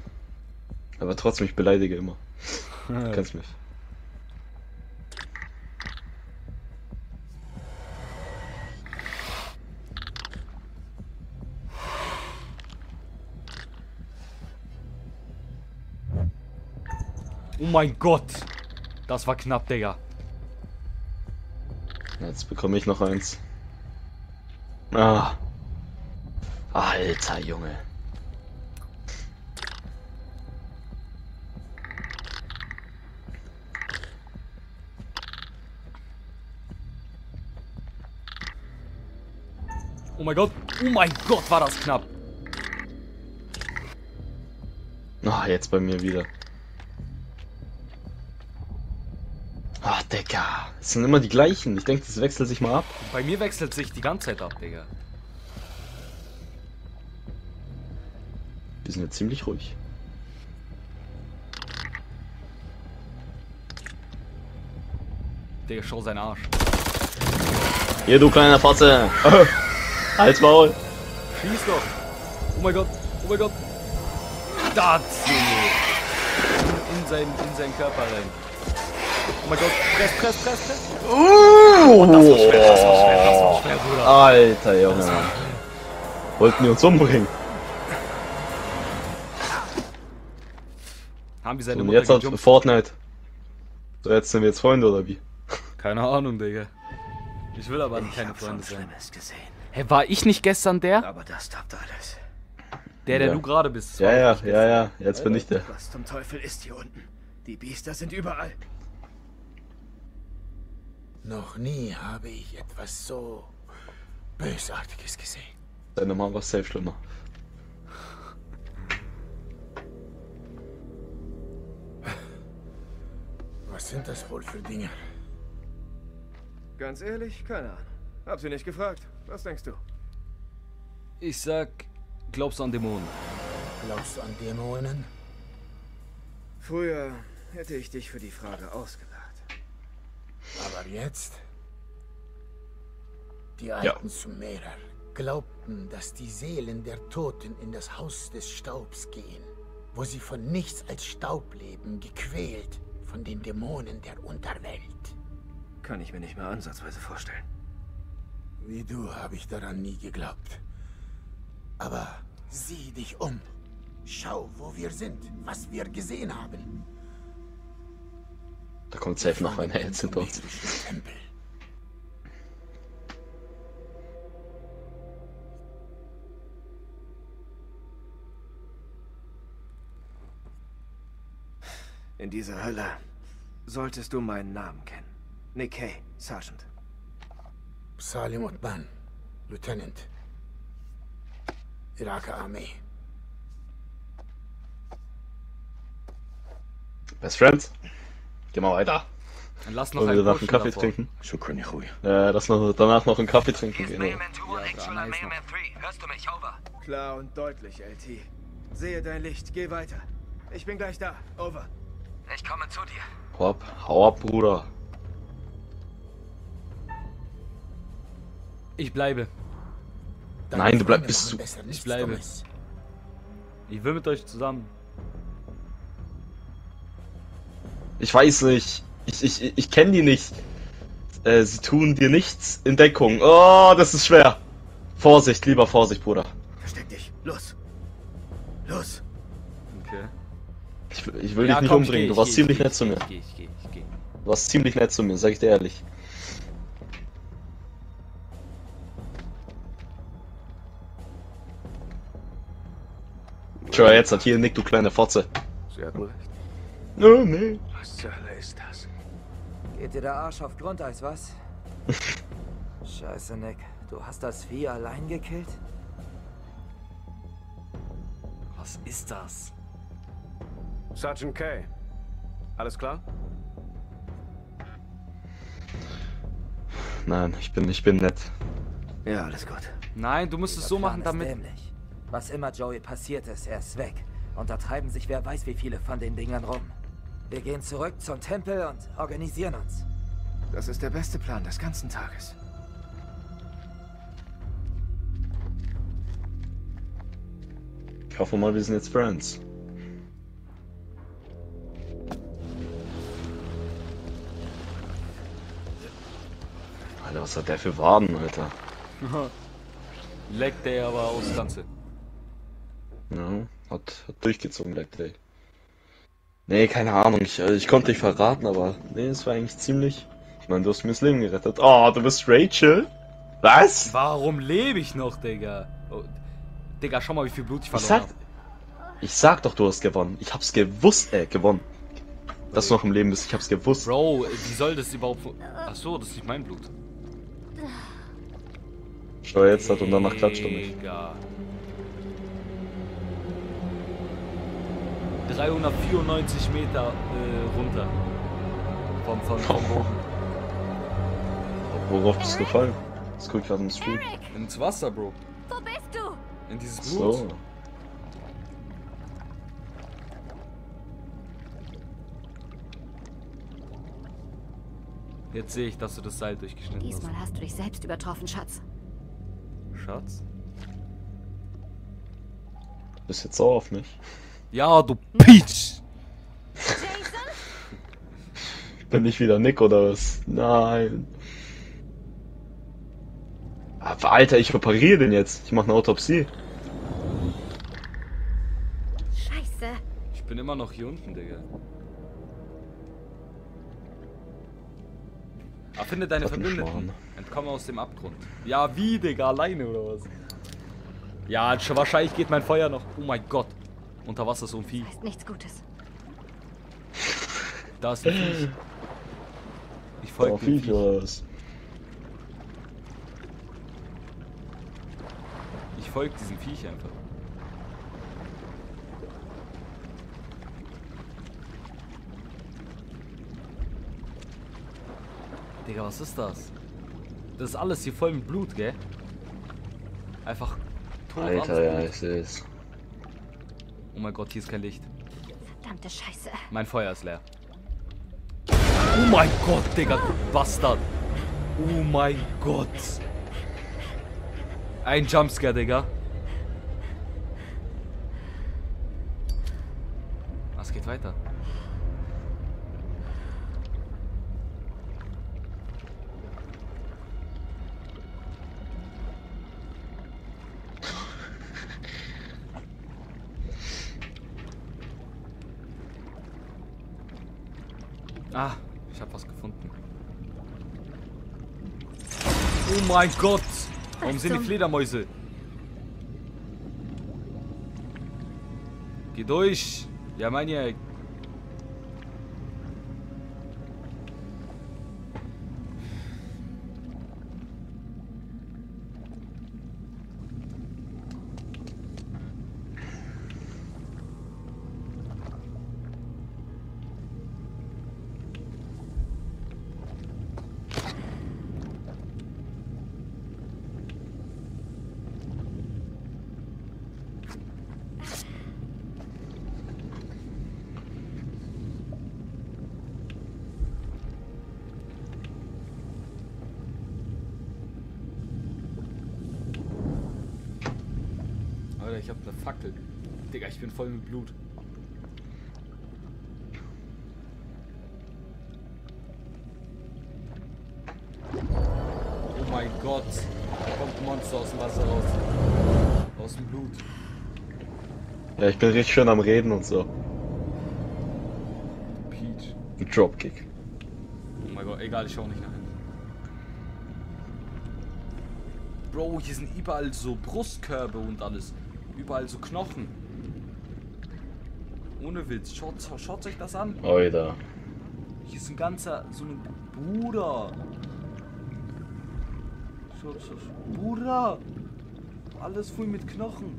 Speaker 2: Aber trotzdem, ich beleidige immer. Du kennst mich.
Speaker 1: Mein Gott! Das war knapp, Digga.
Speaker 2: Jetzt bekomme ich noch eins. Ah. Alter Junge.
Speaker 1: Oh mein Gott! Oh mein Gott, war das knapp!
Speaker 2: Ah, jetzt bei mir wieder. Digga. Es sind immer die gleichen. Ich denke, das wechselt sich mal ab.
Speaker 1: Bei mir wechselt sich die ganze Zeit ab, Digga.
Speaker 2: Wir sind jetzt ziemlich ruhig.
Speaker 1: Digga, schau seinen Arsch.
Speaker 2: Hier, du kleiner Fotze. Halt's Maul.
Speaker 1: Schieß doch! Oh mein Gott! Oh mein Gott! Das! Junge! In, in, seinen, in seinen Körper rein. Oh mein Gott! Press, press, press, press!
Speaker 2: Oh,
Speaker 1: das war schwer, das war schwer, das war schwer, Bruder.
Speaker 2: Alter Junge. Wollten die uns umbringen.
Speaker 1: Haben wir seine
Speaker 2: Und
Speaker 1: Mutter
Speaker 2: jetzt hat
Speaker 1: gejumpt?
Speaker 2: Fortnite. So, jetzt sind wir jetzt Freunde oder wie?
Speaker 1: Keine Ahnung, Digga. Ich will aber
Speaker 6: Ich
Speaker 1: keine
Speaker 6: hab schon
Speaker 1: Freunde sein.
Speaker 6: Schlimmes gesehen.
Speaker 1: Hä, war ich nicht gestern der?
Speaker 6: Aber das toppt alles.
Speaker 1: Der, der
Speaker 2: Ja.
Speaker 1: du gerade bist.
Speaker 2: Ja, ja, ja, ja. Jetzt bin ich der.
Speaker 3: Was zum Teufel ist hier unten? Die Biester sind überall.
Speaker 7: Noch nie habe ich etwas so Bösartiges gesehen.
Speaker 2: Deine Mama war safe schlimmer.
Speaker 7: Was sind das wohl für Dinge?
Speaker 3: Ganz ehrlich, keine Ahnung. Hab sie nicht gefragt. Was denkst du?
Speaker 1: Ich sag, glaubst du an Dämonen?
Speaker 7: Glaubst du an Dämonen?
Speaker 3: Früher hätte ich dich für die Frage ausgelacht.
Speaker 7: Aber jetzt? Die alten Sumerer glaubten, dass die Seelen der Toten in das Haus des Staubs gehen, wo sie von nichts als Staub leben, gequält von den Dämonen der Unterwelt.
Speaker 3: Kann ich mir nicht mehr ansatzweise vorstellen.
Speaker 7: Wie du habe ich daran nie geglaubt. Aber sieh dich um. Schau, wo wir sind, was wir gesehen haben.
Speaker 2: Da kommt safe noch einer jetzt hinter uns.
Speaker 3: In dieser Hölle solltest du meinen Namen kennen. Nick Hay, Sergeant.
Speaker 7: Salim Utban, Lieutenant. Iraker Armee.
Speaker 2: Best Friends? Geh mal weiter.
Speaker 1: Dann lass noch
Speaker 2: einen, wir danach einen Kaffee
Speaker 1: davor.
Speaker 2: trinken?
Speaker 7: Shukran Yahui.
Speaker 2: Ja, lass noch, danach noch einen Kaffee trinken gehen.
Speaker 1: Genau. Ja,
Speaker 6: Hörst du mich? Over.
Speaker 3: Klar und deutlich, LT. Sehe dein Licht, geh weiter. Ich bin gleich da. Over.
Speaker 6: Ich komme zu dir.
Speaker 2: Hau ab, hau ab, Bruder.
Speaker 1: Ich bleibe.
Speaker 7: Deine
Speaker 2: Nein, du
Speaker 7: bleibst. Ich
Speaker 1: bleibe. Ich will mit euch zusammen.
Speaker 2: Ich weiß nicht. Ich, ich, ich kenne die nicht. Äh, sie tun dir nichts in Deckung. Oh, das ist schwer. Vorsicht, lieber Vorsicht, Bruder.
Speaker 3: Versteck dich. Los. Los.
Speaker 1: Okay.
Speaker 2: Ich, will- ich will dich nicht
Speaker 1: komm,
Speaker 2: umbringen.
Speaker 1: geh,
Speaker 2: Du warst
Speaker 1: geh,
Speaker 2: ziemlich
Speaker 1: ich geh,
Speaker 2: nett zu mir.
Speaker 1: Ich geh, ich geh, ich geh.
Speaker 2: Du warst ziemlich nett zu mir, sag ich dir ehrlich. Schau, jetzt hat hier Nick, du kleine Fotze.
Speaker 3: Sie hatten recht.
Speaker 2: Oh, nee.
Speaker 3: Was zur Hölle ist das?
Speaker 6: Geht dir der Arsch auf Grundeis, was? Scheiße, Nick. Du hast das Vieh allein gekillt?
Speaker 1: Was ist das?
Speaker 3: Sergeant Kay. Alles klar?
Speaker 2: Nein, ich bin, ich bin nett.
Speaker 3: Ja, alles gut.
Speaker 1: Nein, du musst es so
Speaker 6: Plan
Speaker 1: machen, damit.
Speaker 6: Dämlich. Was immer Joey passiert ist, er ist weg. Und da treiben sich wer weiß wie viele von den Dingern rum. Wir gehen zurück zum Tempel und organisieren uns.
Speaker 3: Das ist der beste Plan des ganzen Tages.
Speaker 2: Ich hoffe mal, wir sind jetzt Friends. Alter, was hat der für Waden, Alter?
Speaker 1: Leckt der aber aus Ganze.
Speaker 2: Ja, hat, hat durchgezogen, Black Day. Nee, keine Ahnung, ich, äh, ich konnte dich verraten, aber nee, es war eigentlich ziemlich. Ich meine, du hast mir das Leben gerettet. Oh, du bist Rachel? Was?
Speaker 1: Warum lebe ich noch, Digga? Oh, Digga, schau mal, wie viel Blut ich verloren habe.
Speaker 2: ich sag doch, du hast gewonnen. Ich hab's gewusst, äh, gewonnen. Dass du noch im Leben bist, ich hab's gewusst.
Speaker 1: Bro, wie soll das überhaupt. fu- Ach so, das ist nicht mein Blut.
Speaker 2: Schau jetzt hat und danach klatscht er mich.
Speaker 1: 394 Meter äh, runter. Vom, vom, vom Boden.
Speaker 2: Worauf bist du gefallen? Das guckt gerade im Stream.
Speaker 1: Ins Wasser, Bro.
Speaker 4: wo bist du?
Speaker 1: In dieses Blut.
Speaker 2: So.
Speaker 1: Jetzt sehe ich, dass du das Seil durchgeschnitten
Speaker 4: Diesmal hast du dich selbst übertroffen, Schatz.
Speaker 1: hast. Schatz?
Speaker 2: Bist jetzt sauer auf mich?
Speaker 1: Ja, du Peach!
Speaker 4: Jason?
Speaker 2: Bin ich wieder Nick oder was? Nein. Aber Alter, ich repariere den jetzt. Ich mache eine Autopsie.
Speaker 4: Scheiße.
Speaker 1: Ich bin immer noch hier unten, Digga. Ah, finde deine Verbündeten. Entkomme aus dem Abgrund. Ja, wie, Digga? Alleine oder was? Ja, sch- wahrscheinlich geht mein Feuer noch. Oh mein Gott. Unter Wasser ist so ein Vieh.
Speaker 4: Heißt nichts Gutes.
Speaker 1: Da ist ein Viech. Ich
Speaker 2: Oh,
Speaker 1: folge dem
Speaker 2: Viech
Speaker 1: Viech. Ich folge diesem Viech einfach. Digga, was ist das? Das ist alles hier voll mit Blut, gell? Einfach tot
Speaker 2: Alter, ja, es.
Speaker 1: Oh mein Gott, hier ist kein Licht.
Speaker 4: Verdammte Scheiße.
Speaker 1: Mein Feuer ist leer. Oh mein Gott, Digga, du Bastard. Oh mein Gott. Ein Jumpscare, Digga. Was geht weiter? Ah, ich habe was gefunden. Oh mein Gott! Warum sind die Fledermäuse? Geh durch! Ja, mein ich hab ne Fackel. Digga, ich bin voll mit Blut. Oh mein Gott. Da kommt ein Monster aus dem Wasser raus. Aus dem Blut.
Speaker 2: Ja, ich bin richtig schön am Reden und so.
Speaker 1: Peach.
Speaker 2: Ein Dropkick.
Speaker 1: Oh mein Gott, egal, ich schau nicht nach hinten. Bro, hier sind überall so Brustkörbe und alles. Überall so Knochen. Ohne Witz, schaut, schaut euch das an.
Speaker 2: Oida.
Speaker 1: Hier ist ein ganzer, so ein Bruder. Schaut, schaut. Bruder. Alles voll mit Knochen.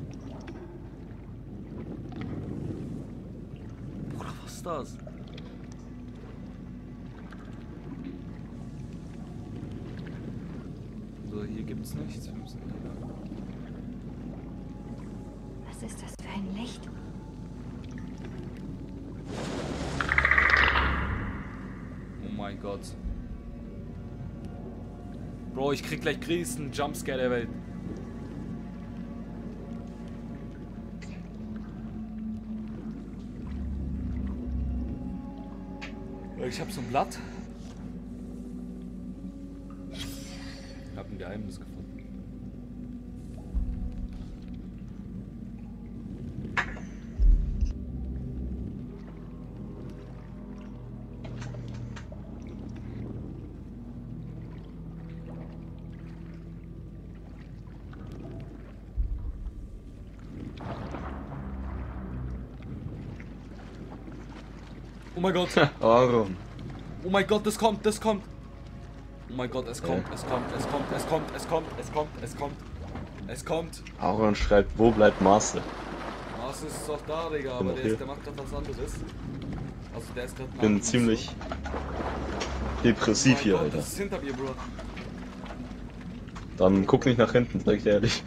Speaker 1: Bruder, was ist das? So, hier gibt's nichts. Wir müssen hier lang.
Speaker 4: Was ist das für ein Licht?
Speaker 1: Oh mein Gott. Bro, ich krieg gleich größten Jumpscare der Welt. Ich hab so ein Blatt. Ich hab ein Geheimnis gefunden. Mein Gott.
Speaker 2: Aaron.
Speaker 1: Oh mein Gott, das kommt, das kommt. Oh mein Gott, es kommt, es kommt, es kommt, es kommt, es kommt, es kommt, es kommt. Es kommt.
Speaker 2: Aaron schreibt, wo bleibt Marcel?
Speaker 1: Was ist doch da, Digga? Aber der, ist, der macht gerade was anderes. Also der ist gerade.
Speaker 2: Ich bin ziemlich depressiv hier, Alter.
Speaker 1: Das ist hinter mir, Bro.
Speaker 2: Dann guck nicht nach hinten, sag ich dir ehrlich.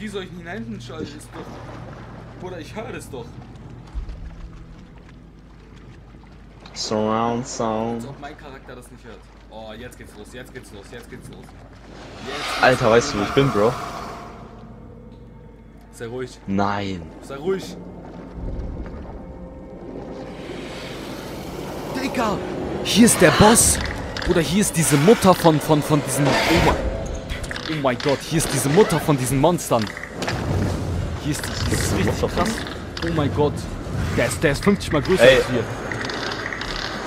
Speaker 1: Wie soll ich nicht nach hinten schalten? Ist doch. Bruder, ich höre das doch.
Speaker 2: Surround
Speaker 1: Als
Speaker 2: Sound.
Speaker 1: ob mein Charakter das nicht hört. Oh, jetzt geht's los, jetzt geht's los, jetzt geht's los. Jetzt
Speaker 2: Alter, weißt du, wo ich bin, Bro?
Speaker 1: Sei ruhig,
Speaker 2: Nein.
Speaker 1: sei ruhig. Digga! Hier ist der Boss! Oder hier ist diese Mutter von, von, von diesen. Oh oh mein Gott, hier ist diese Mutter von diesen Monstern. Hier ist die. Das ist
Speaker 2: die
Speaker 1: richtig krass. Oh mein Gott. Der ist, der ist 50 mal größer
Speaker 2: Ey.
Speaker 1: als wir.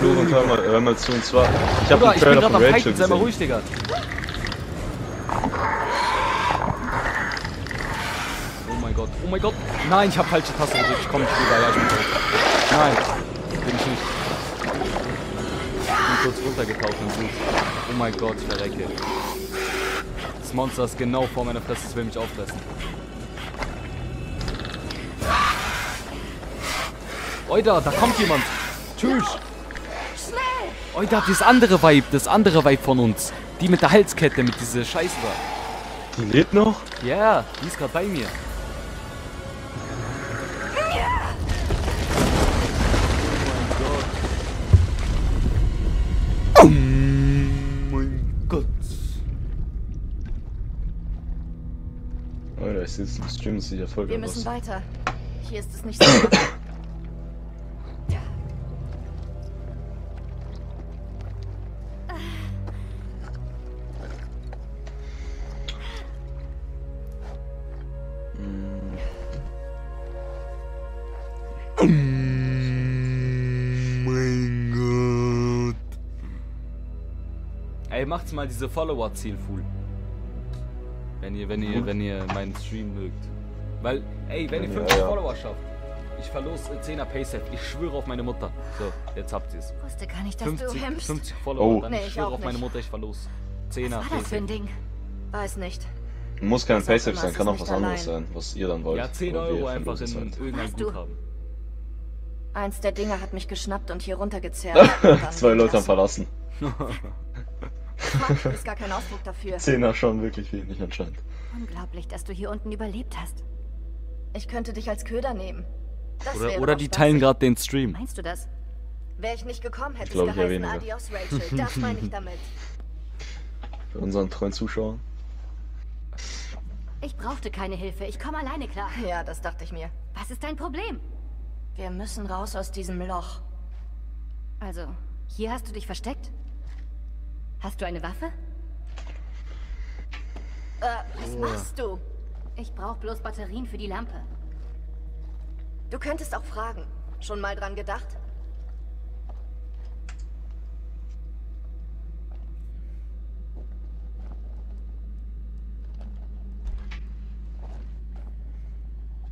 Speaker 2: Dann hör mal, hör mal zu und zwar. Ich hab
Speaker 1: ich bin
Speaker 2: Trailer von Rachel
Speaker 1: Fighten, sei mal
Speaker 2: gesehen.
Speaker 1: ruhig, Digga. Oh mein Gott, oh mein Gott. Nein, ich hab falsche Taste gedrückt. Ich komm nicht rüber, ja, ich bin tot. Nein, bin ich nicht. Ich bin kurz runtergetaucht und gut. Oh mein Gott, ich verrecke. Das Monster ist genau vor meiner Fresse, es will mich auffressen. Oida, da kommt jemand. Tschüss. Oida, das andere Vibe, das andere Vibe von uns. Die mit der Halskette, mit dieser Scheiße da.
Speaker 2: Die lebt noch?
Speaker 1: Ja, die ist gerade bei mir. Oh mein
Speaker 2: Sehe jetzt im Stream, das sieht ja voll
Speaker 8: Wir müssen
Speaker 2: aus.
Speaker 8: weiter. Hier ist es nicht so.
Speaker 1: Ey, macht's mal diese Follower-Ziel full. Wenn ihr, wenn ihr, wenn ihr meinen Stream mögt. Weil, ey, wenn ihr
Speaker 2: Ja,
Speaker 1: 50
Speaker 2: ja.
Speaker 1: Follower schafft, ich verlos 10er Paysafe. Ich schwöre auf meine Mutter. So, jetzt habt ihr's.
Speaker 4: Wusste gar nicht, dass
Speaker 1: 50,
Speaker 4: du hemmst.
Speaker 1: 50 Follower,
Speaker 2: Oh.
Speaker 1: dann
Speaker 8: Nee,
Speaker 1: ich
Speaker 8: ich
Speaker 1: schwöre auf meine. Mutter, ich verlos. 10er
Speaker 4: Was war das für ein. Ding?
Speaker 8: Weiß nicht.
Speaker 2: Muss kein Paysafe sein, kann auch was anderes
Speaker 8: allein.
Speaker 2: sein, was ihr dann wollt.
Speaker 1: Ja, 10
Speaker 2: Aber wir
Speaker 1: Euro einfach in
Speaker 2: halt.
Speaker 1: irgendein
Speaker 4: du?
Speaker 1: Guthaben.
Speaker 8: Eins der Dinger hat mich geschnappt und hier runtergezerrt.
Speaker 2: Zwei Leute haben verlassen.
Speaker 8: Fuck, ist gar kein Ausdruck dafür.
Speaker 2: Zehner schon wirklich wenig anscheinend.
Speaker 4: Unglaublich, dass du hier unten überlebt hast.
Speaker 8: Ich könnte dich als Köder nehmen. Das
Speaker 1: Oder, oder die teilen gerade den Stream.
Speaker 4: Meinst du das?
Speaker 8: Wäre ich nicht gekommen, hätte
Speaker 2: Ich glaube,
Speaker 8: es
Speaker 2: eher
Speaker 8: geheißen
Speaker 2: weniger.
Speaker 8: Adios, Rachel. Das meine ich damit.
Speaker 2: Für unseren treuen Zuschauern.
Speaker 4: Ich brauchte keine Hilfe. Ich komme alleine klar.
Speaker 8: Ja, das dachte ich mir.
Speaker 4: Was ist dein Problem?
Speaker 8: Wir müssen raus aus diesem Loch.
Speaker 4: Also, hier hast du dich versteckt? Hast du eine Waffe?
Speaker 8: Äh, was machst du?
Speaker 4: Ich brauche bloß Batterien für die Lampe.
Speaker 8: Du könntest auch fragen. Schon mal dran gedacht?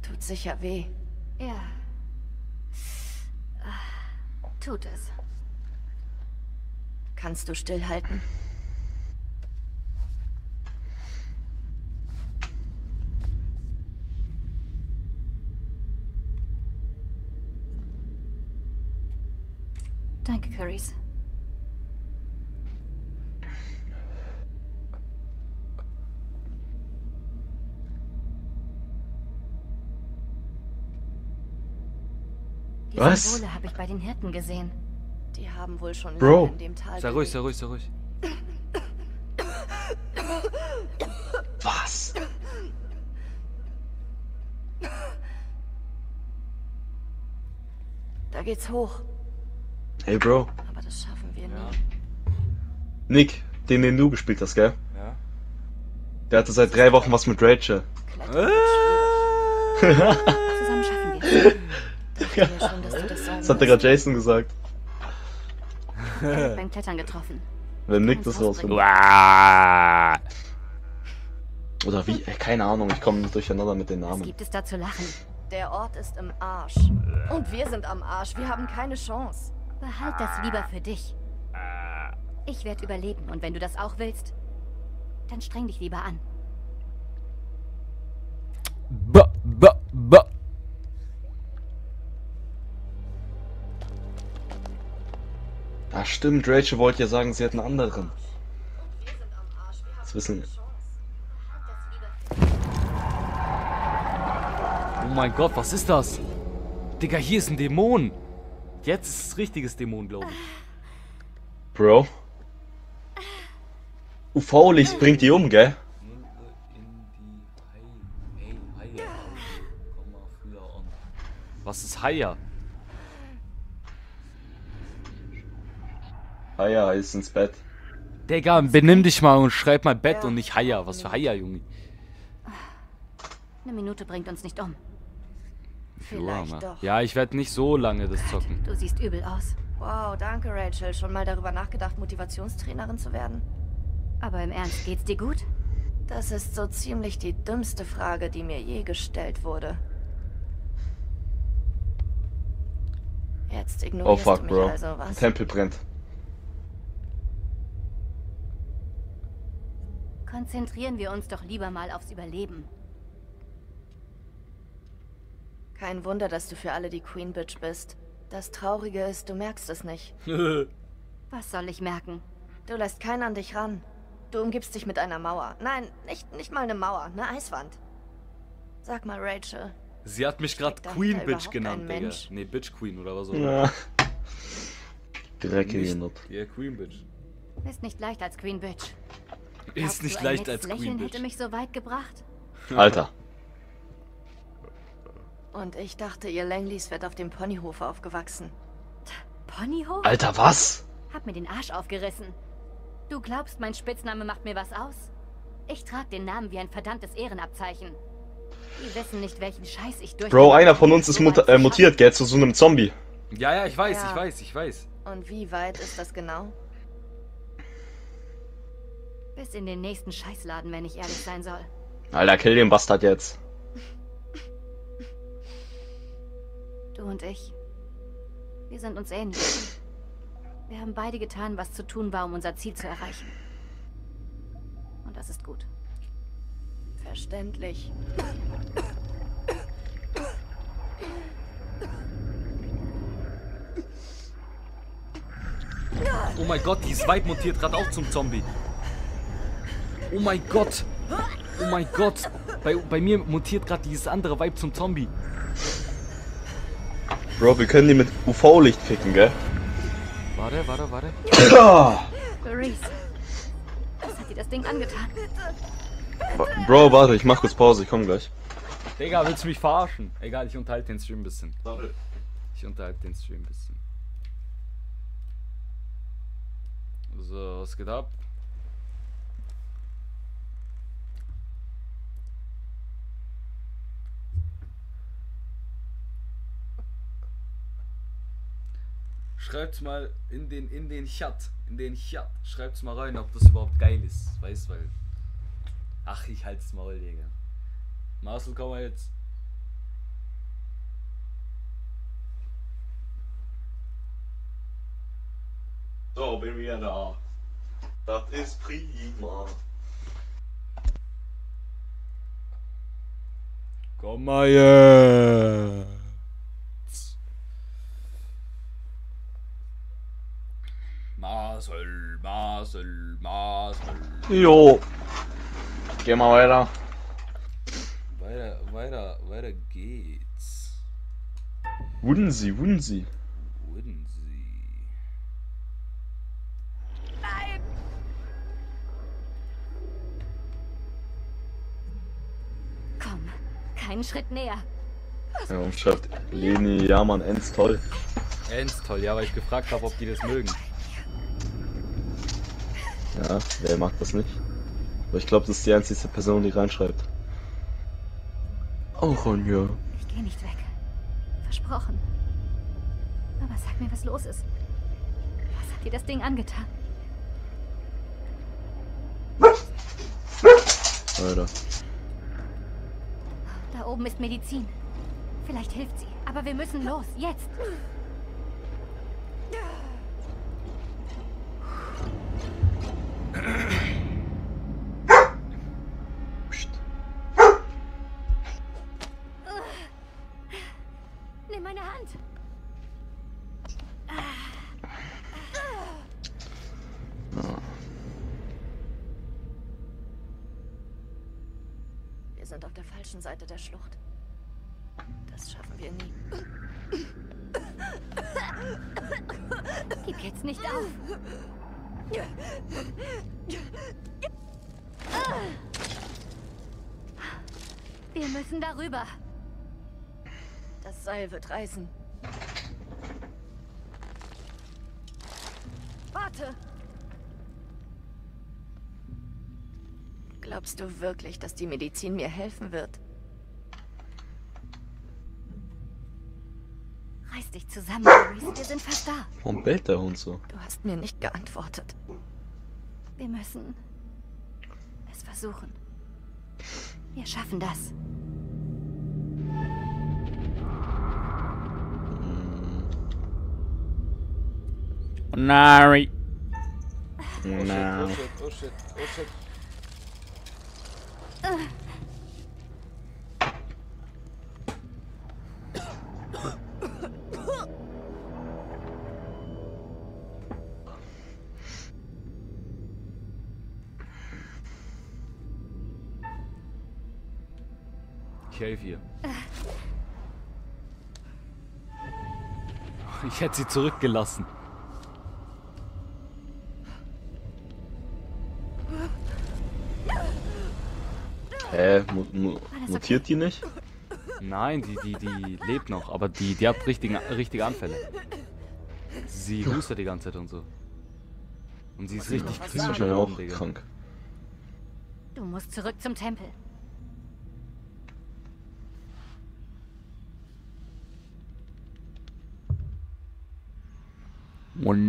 Speaker 8: Tut sicher weh.
Speaker 4: Ja. Ah, Tut es.
Speaker 8: Kannst du stillhalten?
Speaker 4: Danke, Clarice. Die
Speaker 2: Was?
Speaker 4: Symbole habe ich bei den Hirten gesehen.
Speaker 8: Die haben wohl schon
Speaker 2: Bro.
Speaker 8: in dem Tal
Speaker 1: Sei ruhig, sei ruhig, sei ruhig.
Speaker 2: Was?
Speaker 8: Da geht's hoch.
Speaker 2: Hey Bro.
Speaker 8: Aber das schaffen wir nie.
Speaker 2: Nick, den, den du gespielt hast, gell?
Speaker 1: Ja.
Speaker 2: Der hatte seit drei Wochen was mit Rachel.
Speaker 4: Zusammen schaffen wir es.
Speaker 8: Dachte mir schon, dass du das
Speaker 2: Das hat der
Speaker 8: wirst.
Speaker 2: gerade Jason gesagt.
Speaker 4: Beim Klettern getroffen.
Speaker 2: Wenn Nick das rausfindet. Oder wie? Ey, keine Ahnung, ich komme durcheinander mit den
Speaker 4: Was
Speaker 2: Namen.
Speaker 4: gibt es da zu lachen?
Speaker 8: Der Ort ist im Arsch. Und wir sind am Arsch. Wir haben keine Chance.
Speaker 4: Behalt das lieber für dich. Ich werde überleben und wenn du das auch willst, Dann streng dich lieber an.
Speaker 1: Ba,
Speaker 2: stimmt, Rachel wollte ja sagen, sie hat einen anderen. Das wissen.
Speaker 1: Oh mein Gott, was ist das? Digga, hier ist ein Dämon. Jetzt ist es richtiges Dämon, glaube ich.
Speaker 2: Bro. UV-Licht bringt die um, gell?
Speaker 1: Was ist Haya?
Speaker 2: Ja, ist ins Bett.
Speaker 1: Digga, benimm dich mal und schreib mal Bett und nicht Haya. Was für Haya, Junge?
Speaker 4: Eine Minute bringt uns nicht um.
Speaker 8: Vielleicht doch.
Speaker 1: Ja, ich werde nicht so lange das zocken.
Speaker 4: Du siehst übel aus.
Speaker 8: Wow, danke Rachel. Schon mal darüber nachgedacht, Motivationstrainerin zu werden?
Speaker 4: Aber im Ernst, geht's dir gut?
Speaker 8: Das ist so ziemlich die dümmste Frage, die mir je gestellt wurde. Jetzt
Speaker 2: Oh
Speaker 8: ignorierst
Speaker 2: fuck,
Speaker 8: du mich
Speaker 2: Bro.
Speaker 8: also, was?
Speaker 2: Tempel brennt.
Speaker 4: Konzentrieren wir uns doch lieber mal aufs Überleben.
Speaker 8: Kein Wunder, dass du für alle die Queen Bitch bist. Das Traurige ist, du merkst es nicht.
Speaker 4: Was soll ich merken?
Speaker 8: Du lässt keinen an dich ran. Du umgibst dich mit einer Mauer. Nein, nicht, nicht mal eine Mauer, eine Eiswand. Sag mal, Rachel,
Speaker 1: Sie hat mich gerade Queen Bitch genannt, Digga. Nee, Bitch Queen oder was auch
Speaker 2: Ja. Dreckige Not.
Speaker 1: Ja, Queen Bitch.
Speaker 4: Ist nicht leicht als Queen Bitch.
Speaker 1: Ist nicht leicht als
Speaker 4: Lächeln
Speaker 1: Queen
Speaker 4: hätte mich so weit gebracht?
Speaker 2: Alter.
Speaker 8: und ich dachte, ihr Langleys wird auf dem Ponyhof aufgewachsen.
Speaker 4: Ponyhof?
Speaker 2: Alter, was?
Speaker 4: Hab mir den Arsch aufgerissen. Du glaubst, mein Spitzname macht mir was aus? Ich trag den Namen wie ein verdammtes Ehrenabzeichen. Die wissen nicht, welchen Scheiß ich durch.
Speaker 2: Bro, einer von uns ist mut äh, mutiert, gell, zu so einem Zombie.
Speaker 1: Ja, ja, ich weiß,
Speaker 8: Ja.
Speaker 1: ich weiß, ich weiß.
Speaker 8: Und wie weit ist das genau?
Speaker 4: Bis in den nächsten Scheißladen, wenn ich ehrlich sein soll.
Speaker 2: Alter, kill den Bastard jetzt.
Speaker 4: Du und ich. Wir sind uns ähnlich. Wir haben beide getan, was zu tun war, um unser Ziel zu erreichen. Und das ist gut.
Speaker 8: Verständlich.
Speaker 1: Oh mein Gott, dieses Weib mutiert gerade auch zum Zombie. Oh mein Gott. Oh mein Gott. Bei, bei mir mutiert gerade dieses andere Weib zum Zombie.
Speaker 2: Bro, wir können die mit UV-Licht ficken, gell?
Speaker 1: Warte, warte, warte.
Speaker 4: Clarice. Was hat dir das Ding angetan?
Speaker 2: Bro, warte, ich mach kurz Pause, ich komm gleich.
Speaker 1: Digga, willst du mich verarschen? Egal, ich unterhalte den Stream ein bisschen. Ich unterhalte den Stream ein bisschen. So, was geht ab? Schreibt's mal in den in den Chat, in den Chat. Schreibt's mal rein, ob das überhaupt geil ist, weißt weil. Ach, ich halt's Maul, Digga. Marcel, komm mal jetzt.
Speaker 2: So, bin wieder da. Das ist prima.
Speaker 1: Komm mal jetzt. Marcel, Marcel, Marcel.
Speaker 2: Jo. Geh mal weiter.
Speaker 1: Weiter, weiter, weiter geht's.
Speaker 2: Wurden sie, wurden sie.
Speaker 1: Wurden sie.
Speaker 4: Komm, keinen Schritt näher.
Speaker 2: Ja, und schreibt Leni, ja Mann, ends toll.
Speaker 1: Ernst toll, ja, weil ich gefragt habe, ob die das mögen.
Speaker 2: Ja, wer mag das nicht? Aber ich glaube, das ist die einzige Person, die reinschreibt. Auch Ronja.
Speaker 4: Ich gehe nicht weg. Versprochen. Aber sag mir, was los ist. Was hat dir das Ding angetan?
Speaker 2: Alter.
Speaker 4: Da oben ist Medizin. Vielleicht hilft sie. Aber wir müssen los. Jetzt. Meine Hand.
Speaker 8: Wir sind auf der falschen Seite der Schlucht. Das schaffen wir nie.
Speaker 4: Gib jetzt nicht auf. Wir müssen darüber.
Speaker 8: Das Seil wird reißen. Warte! Glaubst du wirklich, dass die Medizin mir helfen wird?
Speaker 4: Reiß dich zusammen, Maurice. Wir sind fast da.
Speaker 2: Warum bellt der Hund so?
Speaker 8: Du hast mir nicht geantwortet.
Speaker 4: Wir müssen es versuchen. Wir schaffen das.
Speaker 1: Nari.
Speaker 2: Na.
Speaker 1: Oh shit, oh shit, oh shit. Ich helfe ihr. Ich hätte sie zurückgelassen.
Speaker 2: Hä? Mu mu mutiert die nicht?
Speaker 1: Nein, die, die, die lebt noch, aber die, die hat richtigen, richtige Anfälle. Sie hustet die ganze Zeit und so. Und sie ist richtig
Speaker 2: Die ist wahrscheinlich auch
Speaker 1: Digga.
Speaker 2: krank.
Speaker 4: Du musst zurück zum Tempel.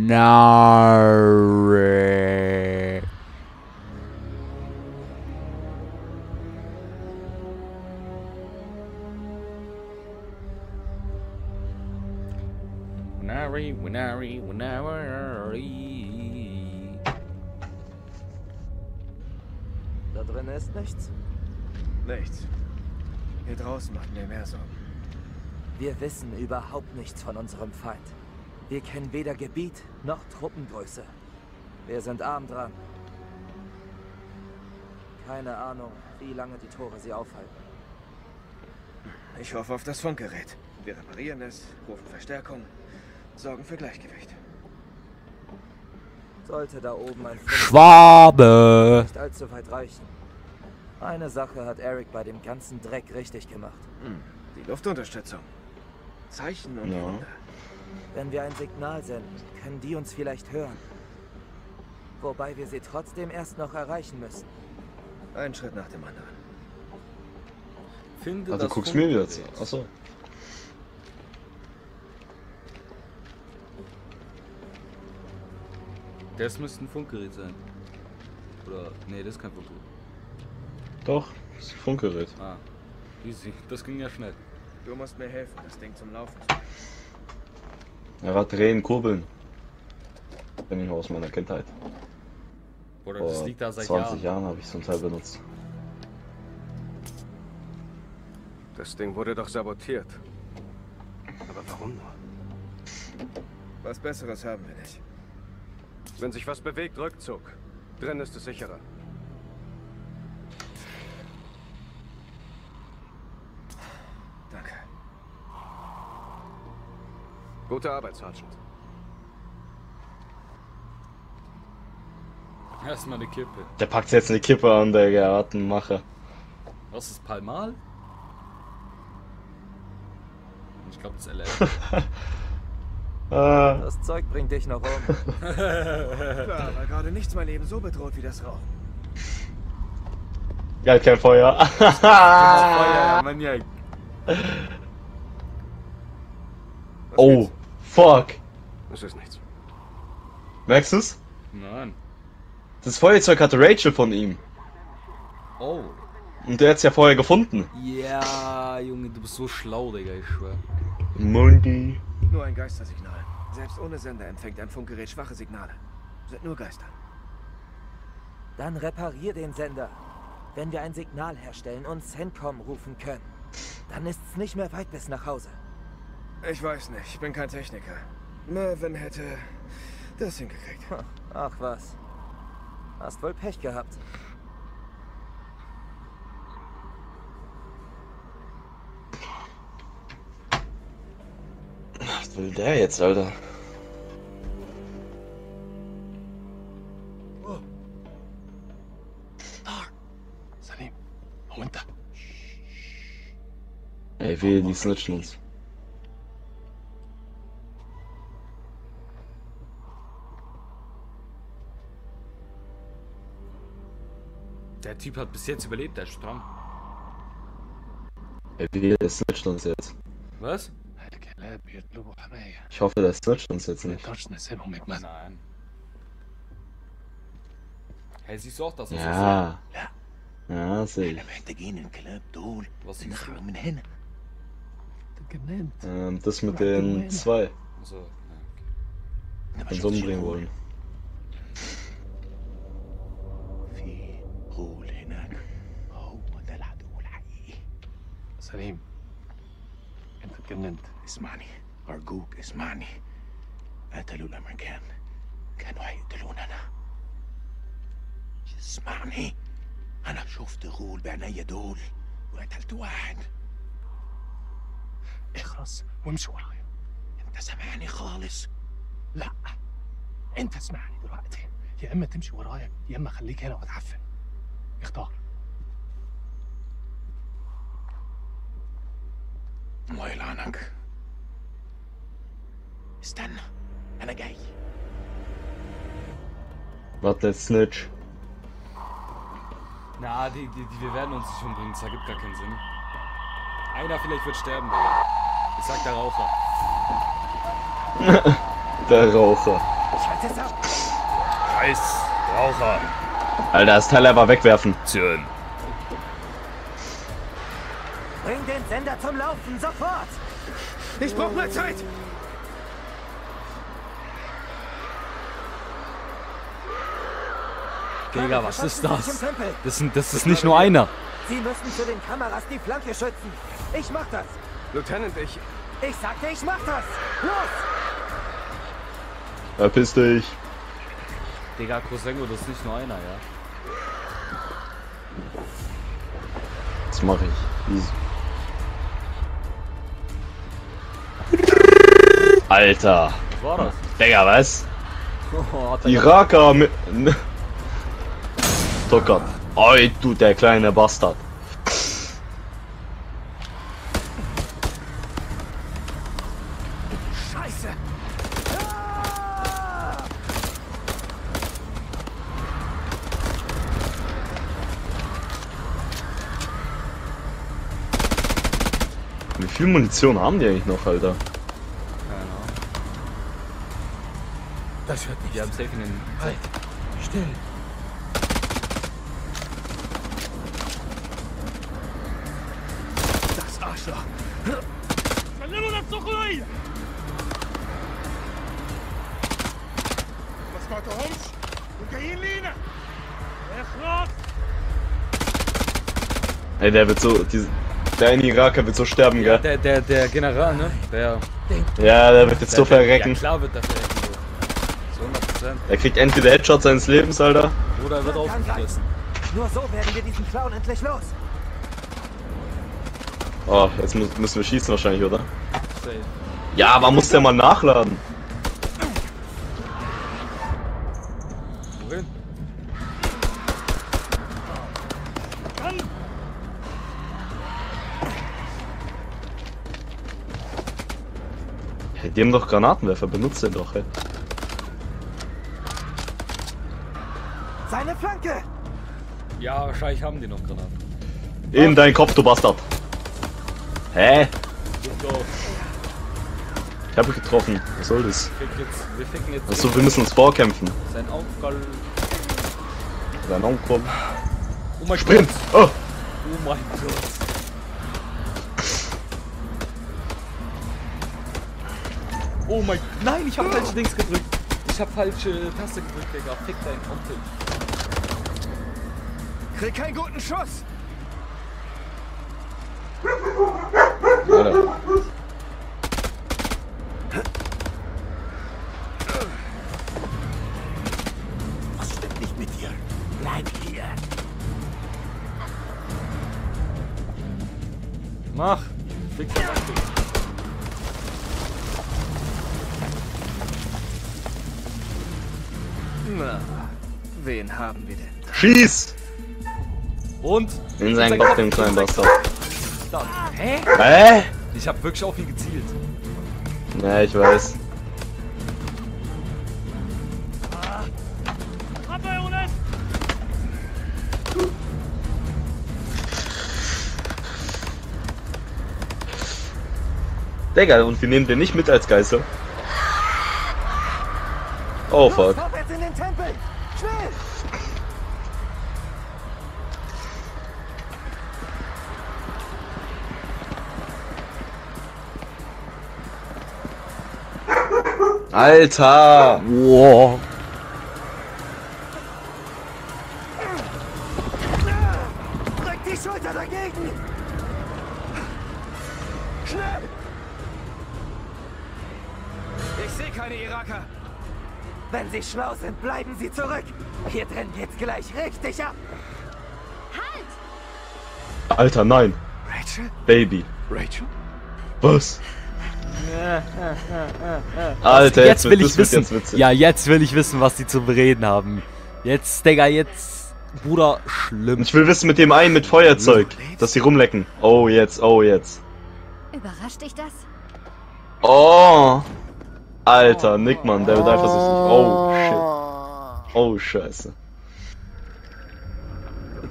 Speaker 1: Nari.
Speaker 6: Nichts.
Speaker 3: Hier draußen machen wir mehr Sorgen.
Speaker 6: Wir wissen überhaupt nichts von unserem Feind. Wir kennen weder Gebiet noch Truppengröße. Wir sind arm dran. Keine Ahnung, wie lange die Tore sie aufhalten.
Speaker 3: Ich hoffe auf das Funkgerät. Wir reparieren es, rufen Verstärkung, sorgen für Gleichgewicht.
Speaker 6: Sollte da oben ein
Speaker 1: Schwabe!
Speaker 6: nicht allzu weit reichen. Eine Sache hat Eric bei dem ganzen Dreck richtig gemacht.
Speaker 3: Die Luftunterstützung. Zeichen und
Speaker 2: Ja.
Speaker 6: Wenn wir ein Signal senden, können die uns vielleicht hören. Wobei wir sie trotzdem erst noch erreichen müssen.
Speaker 3: Ein Schritt nach dem anderen.
Speaker 1: Finde
Speaker 2: Also
Speaker 1: das
Speaker 2: guckst mir wieder zu. Achso.
Speaker 1: Das müsste ein Funkgerät sein. Oder, nee, das ist kein Funkgerät.
Speaker 2: Doch, das ist ein Funkgerät.
Speaker 1: Ah, easy. Das ging ja schnell.
Speaker 3: Du musst mir helfen, das Ding zum Laufen zu bringen.
Speaker 2: Er war drehen, kurbeln. Kenn ich noch aus meiner Kindheit.
Speaker 1: Oder das
Speaker 2: Vor
Speaker 1: liegt da seit
Speaker 2: 20
Speaker 1: Jahren.
Speaker 2: Jahren habe ich so ein Teil benutzt.
Speaker 3: Das Ding wurde doch sabotiert. Aber warum nur? Was Besseres haben wir nicht. Wenn sich was bewegt, Rückzug. Drin ist es sicherer. Gute Arbeit, Sergeant.
Speaker 1: Erstmal eine Kippe.
Speaker 2: Der packt jetzt eine Kippe an, der Gartenmacher.
Speaker 1: Was ist Palmal? Ich glaube, das ist LL.
Speaker 2: Ah,
Speaker 6: Das Zeug bringt dich noch um.
Speaker 3: Klar, weil gerade nichts mein Leben so bedroht wie das Rauchen.
Speaker 2: geil, kein Feuer.
Speaker 1: Feuer, Maniak.
Speaker 3: Was
Speaker 2: oh,
Speaker 3: geht's?
Speaker 2: Fuck.
Speaker 3: Es ist nichts.
Speaker 2: Merkst du's?
Speaker 1: Nein.
Speaker 2: Das Feuerzeug hatte Rachel von ihm.
Speaker 1: Oh.
Speaker 2: Und der hat's ja vorher gefunden.
Speaker 1: Ja, Junge, du bist so schlau, Digga, ich schwör.
Speaker 2: Mundi.
Speaker 3: Nur ein Geistersignal. Selbst ohne Sender empfängt ein Funkgerät schwache Signale. Sind nur Geister.
Speaker 6: Dann reparier den Sender. Wenn wir ein Signal herstellen und CENTCOM rufen können, dann ist's nicht mehr weit bis nach Hause.
Speaker 3: Ich weiß nicht, ich bin kein Techniker. Mervyn hätte das hingekriegt.
Speaker 6: Ach was. Hast wohl Pech gehabt.
Speaker 2: Was will der jetzt, Alter?
Speaker 9: Oh. Ah. Salim, runter.
Speaker 2: Ey, wir die snitchen uns.
Speaker 1: Typ hat bis jetzt überlebt, der ist stramm.
Speaker 2: Wir snitcht uns jetzt.
Speaker 1: Was?
Speaker 2: Ich hoffe, das snitcht uns jetzt nicht.
Speaker 1: Nein. Hey, siehst du auch das?
Speaker 2: Ja. Ja, sehe ich.
Speaker 1: Was siehst du?
Speaker 2: Ähm, das mit den zwei.
Speaker 1: Also, ja,
Speaker 2: okay.
Speaker 9: Den
Speaker 2: umbringen wollen.
Speaker 9: سليم. انت اتجننت اسمعني. أرجوك اسمعني. قتلوا الأمريكان. كانوا هيقتلوننا. اسمعني. أنا شفت غول بعينيا دول وقتلت واحد. اخرس وامشي ورايا. انت سامعني خالص؟ لا. انت اسمعني دلوقتي. يا إما تمشي ورايا يا إما خليك هنا واتعفن اختار. الله يلعنك استنى انا جاي
Speaker 2: Warte, der Snitch.
Speaker 1: Na, die, die, die, wir werden uns nicht umbringen, das ergibt gar keinen Sinn. Einer vielleicht wird sterben, Digga. Ich sag der Raucher.
Speaker 2: Der Raucher.
Speaker 6: Schalt es ab!
Speaker 1: Scheiß Raucher.
Speaker 2: Alter, das Teil einfach wegwerfen.
Speaker 1: Tschön.
Speaker 6: Bring den Sender zum Laufen, sofort!
Speaker 3: Ich brauche mehr Zeit!
Speaker 1: Digga, was ist das? Das, sind, das ist nicht nur einer.
Speaker 6: Sie müssen für den Kameras die Flanke schützen. Ich mach das.
Speaker 3: Lieutenant, ich...
Speaker 6: Ich sagte, ich mach das. Los!
Speaker 2: Verpiss dich.
Speaker 1: Digga, Cosengo, das ist nicht nur einer, ja.
Speaker 2: Das mache ich. Easy. Alter.
Speaker 1: Was war das?
Speaker 2: Digga, was?
Speaker 1: Oh, er
Speaker 2: Iraker mit. Gott. Oi, du, der kleine Bastard.
Speaker 6: Scheiße!
Speaker 2: Wie viel Munition haben die eigentlich noch, Alter?
Speaker 1: Keine Ahnung.
Speaker 7: Das wird
Speaker 1: Die haben
Speaker 7: nicht.
Speaker 1: safe in den...
Speaker 7: Halt. Still.
Speaker 9: Das Arschloch
Speaker 2: Ey, der wird so. Diese, der eine Iraker wird so sterben,
Speaker 1: Ja,
Speaker 2: gell?
Speaker 1: der, der, der General, ne? Der...
Speaker 2: Ja, der wird jetzt
Speaker 1: der
Speaker 2: so verrecken.
Speaker 1: Ja, klar wird der verrecken, so. Zu 100 Prozent.
Speaker 2: Er kriegt entweder Headshot seines Lebens, Alter.
Speaker 1: Oder er wird aufgefressen.
Speaker 6: Nur so werden wir diesen Clown endlich los.
Speaker 2: Oh, jetzt mu müssen wir schießen wahrscheinlich, oder?
Speaker 1: Safe.
Speaker 2: Ja, aber muss der mal nachladen.
Speaker 1: Wohin?
Speaker 2: Hey, die haben doch Granatenwerfer, benutzt den doch, ey.
Speaker 6: Flanke!
Speaker 1: Ja, wahrscheinlich haben die noch Granaten.
Speaker 2: In deinen Kopf, du Bastard. Hä? Ich hab ihn getroffen. Was soll das?
Speaker 1: fick jetzt, wir ficken jetzt
Speaker 2: Achso, wir müssen uns vorkämpfen.
Speaker 1: sein Aufgall.
Speaker 2: Sein Onkel.
Speaker 1: Oh mein
Speaker 2: Sprint!
Speaker 1: Gott!
Speaker 2: Oh!
Speaker 1: Oh mein Gott! Oh mein... Nein, ich hab falsche Dings gedrückt. Ich hab falsche Taste gedrückt, Digga. Fick dein Onkel.
Speaker 3: Krieg keinen guten Schuss.
Speaker 2: Was
Speaker 1: stimmt nicht mit dir? Bleib hier. Mach.
Speaker 6: Fick Na, wen haben wir denn?
Speaker 2: Schieß!
Speaker 1: Und?
Speaker 2: In seinen Kopf, den kleinen Bastard.
Speaker 1: Hä?
Speaker 2: Hä?
Speaker 1: Ich hab wirklich auf ihn gezielt.
Speaker 2: Ja, ich weiß. Digga, und wir nehmen den nicht mit als Geißel. Oh fuck.
Speaker 6: Vorwärts
Speaker 2: Alter!
Speaker 1: Wow.
Speaker 6: Drück die Schulter dagegen! Schnell! Ich sehe keine Iraker. Wenn sie schlau sind, bleiben sie zurück. Hier drin geht's gleich richtig ab.
Speaker 2: Alter, nein.
Speaker 6: Rachel?
Speaker 2: Baby.
Speaker 6: Rachel?
Speaker 2: Was? Alter,
Speaker 1: jetzt will
Speaker 2: wird-
Speaker 1: ich wissen.
Speaker 2: jetzt.
Speaker 1: Ja, jetzt will ich wissen, was die zu bereden haben. Jetzt, Digga, jetzt. Bruder, schlimm.
Speaker 2: Ich will wissen mit dem einen mit Feuerzeug, dass sie rumlecken. Oh, jetzt, oh, jetzt.
Speaker 4: Überrascht dich das?
Speaker 2: Oh! Alter, Nick, Mann, der wird einfach so. Oh, shit. Oh, scheiße.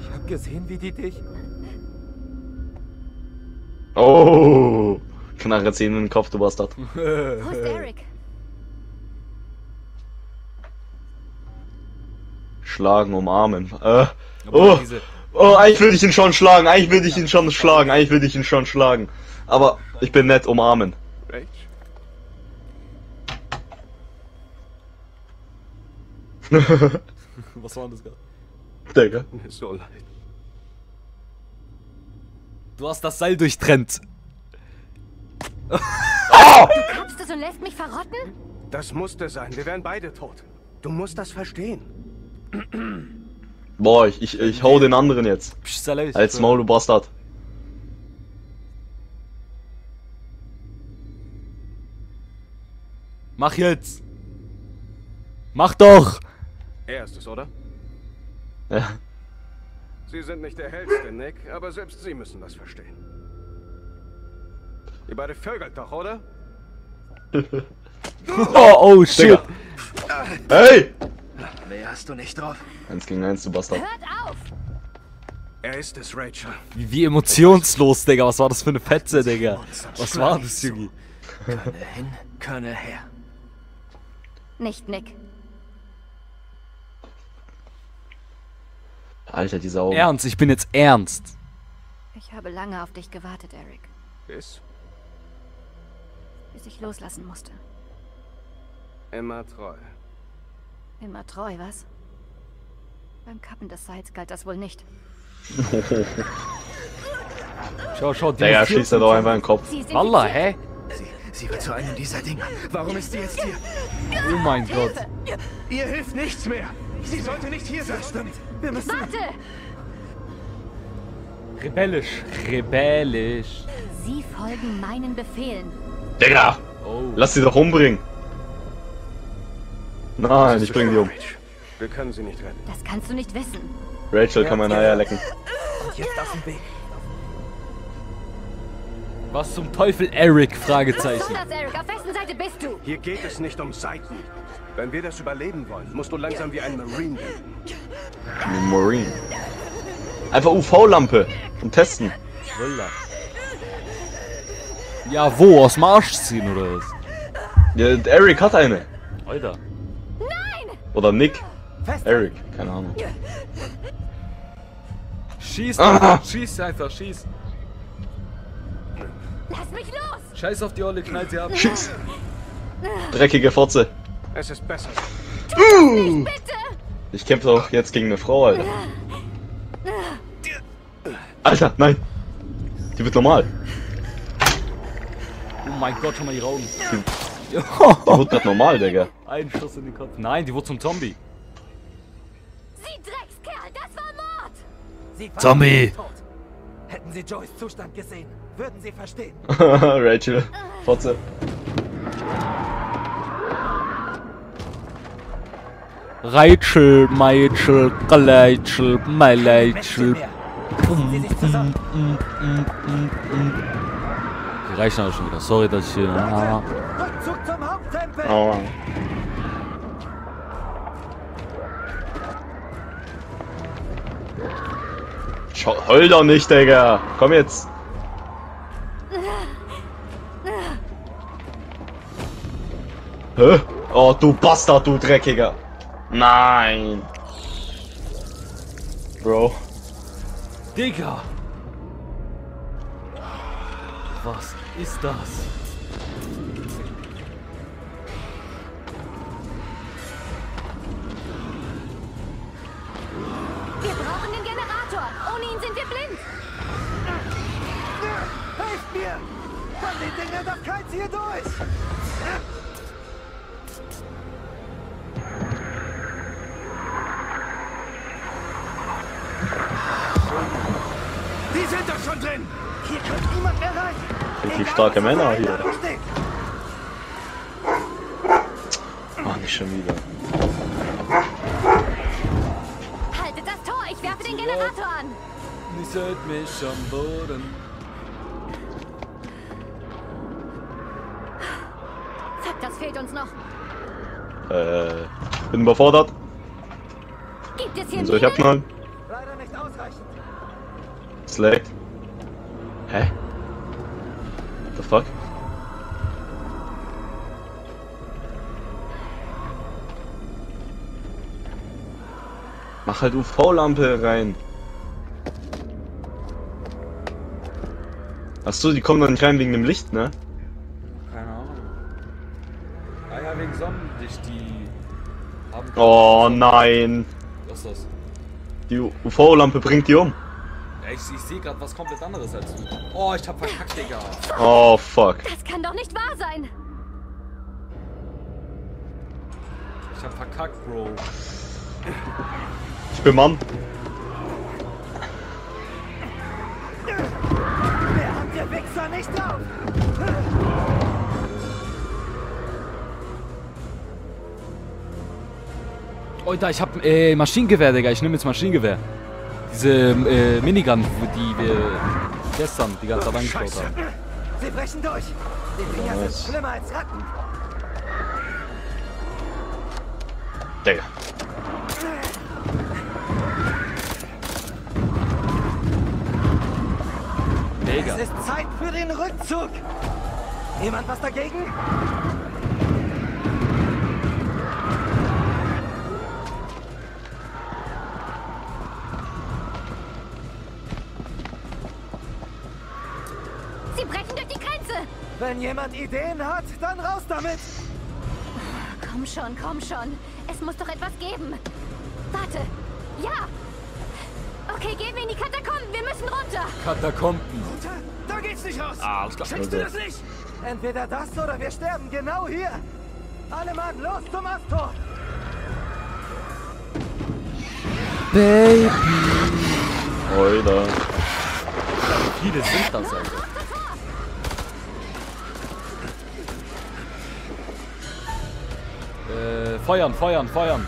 Speaker 6: Ich hab gesehen, wie die dich.
Speaker 2: Oh! Knarre ziehen in den Kopf, du Bastard.
Speaker 4: Wo ist Eric?
Speaker 2: Schlagen, umarmen. Äh. Oh!
Speaker 1: diese-
Speaker 2: Oh, eigentlich würde ich ihn schon schlagen, eigentlich würde ich ihn schon schlagen, eigentlich würde ich ihn schon schlagen. Aber ich bin nett, umarmen.
Speaker 1: Was war das gerade?
Speaker 2: Digga.
Speaker 3: Mir ist so leid.
Speaker 1: Du hast das Seil durchtrennt.
Speaker 4: Glaubst du, du lässt mich verrotten?
Speaker 3: Das musste sein. Wir wären beide tot. Du musst das verstehen.
Speaker 2: Boah, ich, ich, ich hau den anderen jetzt.
Speaker 1: Psst, sei leise.
Speaker 2: Als Maul, du Bastard.
Speaker 1: Mach jetzt. Mach doch.
Speaker 3: Er ist es, oder?
Speaker 2: Ja.
Speaker 3: Sie sind nicht der Hellste, Nick, aber selbst Sie müssen das verstehen. Ihr beide vögelt doch, oder?
Speaker 1: Oh, oh shit.
Speaker 2: Digga. Hey!
Speaker 6: Mehr hast du nicht drauf.
Speaker 2: Eins gegen eins, du Bastard.
Speaker 4: Hört auf!
Speaker 3: Er ist es, Rachel.
Speaker 1: Wie, wie emotionslos, Digga. Was war das für eine Fetze, Digga? Was war das, Junge?
Speaker 6: Körne hin, Körne her.
Speaker 4: Nicht Nick.
Speaker 2: Alter, diese Augen.
Speaker 1: Ernst, ich bin jetzt ernst.
Speaker 4: Ich habe lange auf dich gewartet, Eric.
Speaker 3: Bis
Speaker 4: Bis ich loslassen musste.
Speaker 3: immer treu.
Speaker 4: Immer treu, was? Beim Kappen des Seils galt das wohl nicht.
Speaker 1: Schau, schau, die
Speaker 2: Digga, schießt er doch einfach in den Kopf.
Speaker 1: Wallah, hä?
Speaker 6: Sie, sie wird zu einem dieser Dinger. Warum ist sie jetzt hier?
Speaker 1: Oh mein Gott.
Speaker 6: Ihr hilft nichts mehr. Sie sollte nicht hier sein. Stimmt. Wir müssen.
Speaker 4: Warte!
Speaker 1: Rebellisch. Rebellisch.
Speaker 4: Sie folgen meinen Befehlen.
Speaker 2: Digga!
Speaker 1: Oh.
Speaker 2: Lass sie doch umbringen. Nein, ich bring die um.
Speaker 3: Wir können sie nicht retten.
Speaker 4: Das kannst du nicht wissen.
Speaker 2: Rachel kann meine Eier lecken.
Speaker 6: Und jetzt aus dem Weg.
Speaker 1: Was zum Teufel, Eric? Fragezeichen.
Speaker 4: das, Eric? Auf wessen Seite bist du?
Speaker 3: Hier geht es nicht um Seiten. Wenn wir das überleben wollen, musst du langsam wie ein Marine werden.
Speaker 2: Ein Marine. Einfach UV-Lampe. Und testen.
Speaker 1: Wallah. Ja, wo? Aus dem Arsch ziehen oder was?
Speaker 2: Ja, Eric hat eine.
Speaker 1: Alter.
Speaker 2: Oder Nick. Eric, keine Ahnung.
Speaker 1: Schieß,
Speaker 2: Ah.
Speaker 1: schieß einfach, schieß.
Speaker 4: Lass mich los!
Speaker 1: Scheiß auf die Olle, knallt sie ab.
Speaker 2: Schieß. Dreckige Fotze.
Speaker 3: Es ist besser.
Speaker 2: Ich kämpfe doch jetzt gegen eine Frau, Alter. Alter, nein. Die wird normal.
Speaker 1: Oh mein Gott, schon mal ihre Augen.
Speaker 2: Die wird grad normal, Digga.
Speaker 1: Ein Schuss in den Kopf. Nein, die wurde zum Zombie.
Speaker 4: Sie Dreckskerl, das war Mord!
Speaker 6: Sie
Speaker 1: Zombie.
Speaker 6: tot. Hätten Sie Joys Zustand gesehen, würden Sie verstehen.
Speaker 2: Rachel, Fotze.
Speaker 1: Rachel, Meileichel.
Speaker 6: mehr. Richten Sie sich zusammen.
Speaker 1: Die reichen aber schon wieder. Sorry, dass ich hier. Ah.
Speaker 6: Rückzug zum Haupttempel.
Speaker 2: Aua. Heul doch nicht, Digga. Komm jetzt. Hä? Oh, du Bastard, du Dreckiger. Nein. Bro.
Speaker 1: Digga! Was ist das?
Speaker 6: Helft mir! Von den Dingern darf keins hier durch!
Speaker 3: Die sind doch schon drin!
Speaker 6: Hier kommt niemand mehr rein!
Speaker 2: Richtig
Speaker 6: Egal,
Speaker 2: starke Männer hier. Oh, nicht schon wieder.
Speaker 4: Haltet das Tor. Ich werfe den Generator an.
Speaker 1: Nisset mich am Boden.
Speaker 4: Das fehlt uns noch.
Speaker 2: Äh, bin überfordert.
Speaker 4: Gibt es hier
Speaker 2: Soll ich
Speaker 4: Minen?
Speaker 2: abknallen?
Speaker 6: Leider nicht ausreichend.
Speaker 2: Select. Hä? What the fuck? Mach halt UV-Lampe rein. Achso, die kommen doch nicht rein wegen dem Licht, ne?
Speaker 1: Keine Ahnung. Ah ja, wegen Sonnenlicht, die haben.
Speaker 2: Oh nein.
Speaker 1: Was ist das?
Speaker 2: Die UV-Lampe bringt die um.
Speaker 1: Ich, ich sehe gerade was komplett anderes als du. Oh, ich hab verkackt, Digga.
Speaker 2: Oh fuck.
Speaker 4: Das kann doch nicht wahr sein.
Speaker 1: Ich hab verkackt, Bro.
Speaker 2: Ich bin Mann.
Speaker 6: Wer hat der Wichser nicht drauf?
Speaker 1: Oh, da, ich hab äh, Maschinengewehr, Digga. Ich nehme jetzt Maschinengewehr. Diese äh, Minigun, die wir gestern die ganze Zeit angeschaut haben.
Speaker 6: Sie brechen durch. Die Dinger sind schlimmer als Ratten.
Speaker 2: Digga.
Speaker 1: Digga.
Speaker 6: Es ist Zeit für den Rückzug. Jemand was dagegen? Jemand Ideen hat, dann raus damit.
Speaker 4: Komm schon, komm schon. Es muss doch etwas geben. Warte. Ja. Okay, gehen wir in die Katakomben. Wir müssen runter.
Speaker 1: Katakomben.
Speaker 3: Da geht's nicht raus!
Speaker 1: Ah, alles klar.
Speaker 3: Checkst du das nicht?
Speaker 6: Entweder das oder wir sterben genau hier. Alle Mann, los zum Asttor.
Speaker 1: Baby.
Speaker 2: Alter.
Speaker 1: Viele sind das, Alter. Feuern, feuern, feuern.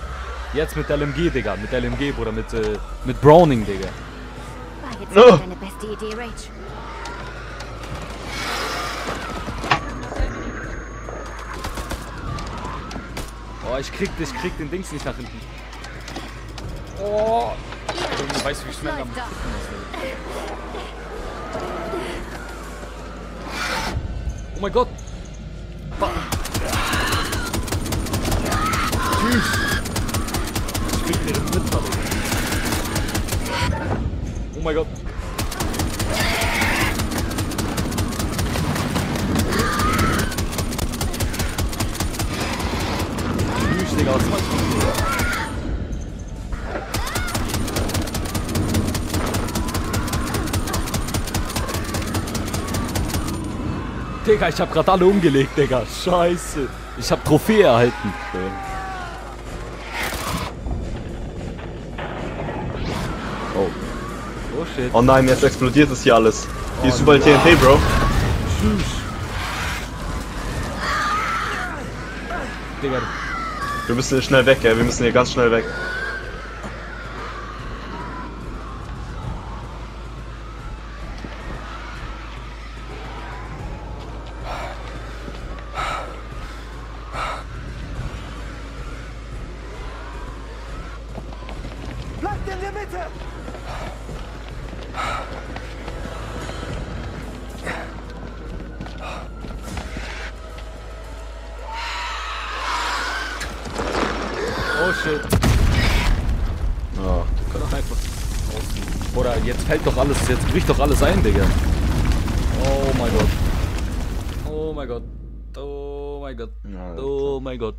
Speaker 1: Jetzt mit LMG, Digga. Mit LMG, Bruder. Mit, äh, mit Browning, Digga.
Speaker 4: War jetzt
Speaker 2: Oh.
Speaker 4: nicht deine beste Idee, Rach.
Speaker 1: Oh, ich krieg, ich krieg den Dings nicht nach hinten. Oh. Junge, weißt du, wie schnell am. Oh mein Gott. Mein Gott. Tschüss, Digga, was machst? Digga, ich hab grad alle umgelegt, Digga. Scheiße. Ich hab Trophäe erhalten.
Speaker 2: Oh.
Speaker 1: Oh shit.
Speaker 2: Oh nein, jetzt explodiert das hier alles. Hier ist überall TNT, Bro.
Speaker 1: Digga,
Speaker 2: Wir müssen hier schnell weg, ey. Wir müssen hier ganz schnell weg.
Speaker 1: Bricht doch alles ein, Digga. Oh mein Gott. Oh mein Gott. Oh mein Gott. Oh mein Gott.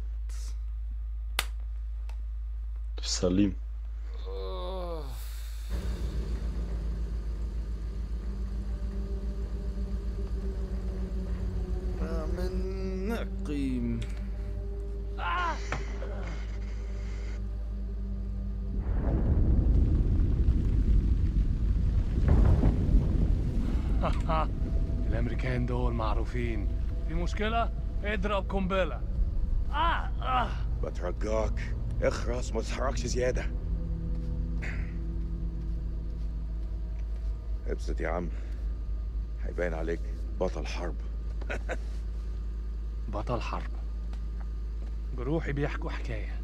Speaker 9: معروفين في مشكلة؟ اضرب قنبلة. آه آه.
Speaker 10: بترجاك. اخرس ما تتحركش زيادة. ابسط يا عم. هيبان عليك بطل حرب.
Speaker 9: بطل حرب. جروحي بيحكوا حكاية.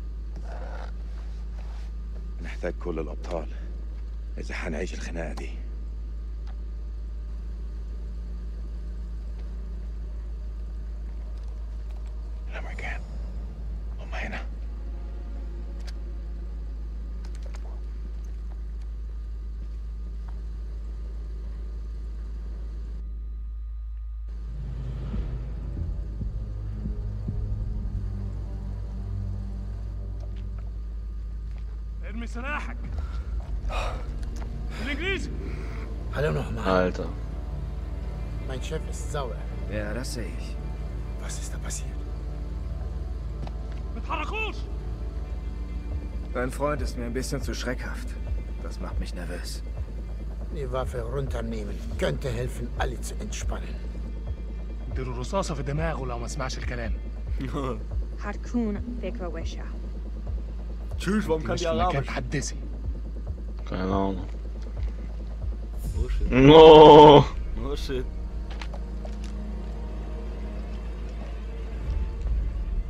Speaker 10: نحتاج كل الأبطال إذا هنعيش الخناقة دي.
Speaker 9: سلاحك الانجليزي
Speaker 7: Hallo nochmal.
Speaker 2: Alter.
Speaker 7: Mein Chef ist sauer.
Speaker 3: Ja, das sehe ich.
Speaker 7: Was ist da passiert?
Speaker 9: ما تتحركوش
Speaker 3: Dein Freund ist mir ein bisschen zu schreckhaft. Das macht mich nervös.
Speaker 7: Die Waffe runternehmen. Könnte helfen, alle zu entspannen.
Speaker 9: اديله رصاصه في دماغه لو ما سمعش الكلام
Speaker 11: هتكون فكرة وحشة
Speaker 1: Tschüss, warum kann die Arabisch?
Speaker 2: Keine Ahnung.
Speaker 1: Oh shit.
Speaker 2: No.
Speaker 1: Oh shit.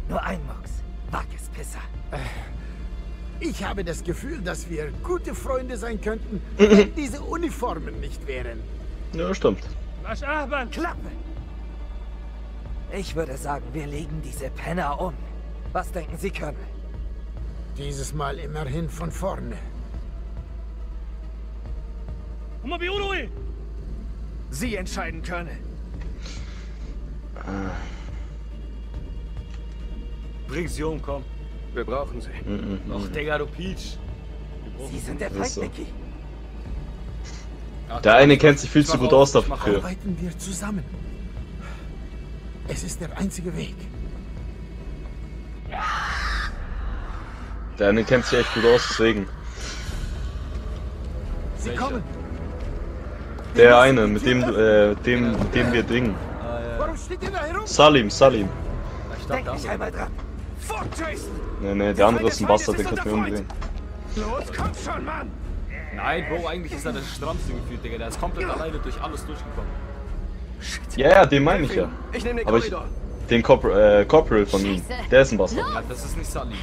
Speaker 6: Nur ein Mox. Wackespisser. Äh,
Speaker 7: ich habe das Gefühl, dass wir gute Freunde sein könnten, mhm. wenn diese Uniformen nicht wären.
Speaker 2: Ja, stimmt.
Speaker 9: Was aber?
Speaker 6: Klappe! Ich würde sagen, wir legen diese Penner um. Was denken Sie, Colonel?
Speaker 7: Dieses Mal immerhin von vorne.
Speaker 3: Sie entscheiden, Colonel.
Speaker 1: Bring sie um, komm.
Speaker 3: Wir brauchen sie.
Speaker 1: Mhm, mhm, mhm. Noch Digga, du Peach.
Speaker 6: Sie sind der Feind. Nicky.
Speaker 2: Der eine kennt sich viel zu gut aus dafür.
Speaker 7: Arbeiten wir zusammen. Es ist der einzige Weg.
Speaker 2: Ja eine kennt sich echt gut aus, deswegen.
Speaker 7: Sie kommen.
Speaker 2: Der eine, mit dem, äh, dem, mit dem wir dingen.
Speaker 7: Warum steht ihr da herum?
Speaker 2: Salim, Salim.
Speaker 1: Ich dachte,
Speaker 6: Denk
Speaker 1: der
Speaker 6: nicht
Speaker 1: andere.
Speaker 6: einmal dran.
Speaker 3: Fuck, Jason!
Speaker 2: Nee, nee, der andere ist ein Bastard, den könnten wir umdrehen.
Speaker 3: Los, komm schon, Mann!
Speaker 1: Nein, Bro, eigentlich ist er das strammste gefühlt, Digga. Der ist komplett alleine durch alles durchgekommen.
Speaker 2: Ja, ja, den meine ich ja.
Speaker 3: Ich nehme den
Speaker 2: Aber ich, den Corpor äh, Corporal von ihm. Der ist ein Bastard.
Speaker 1: Ja, das ist nicht Sully.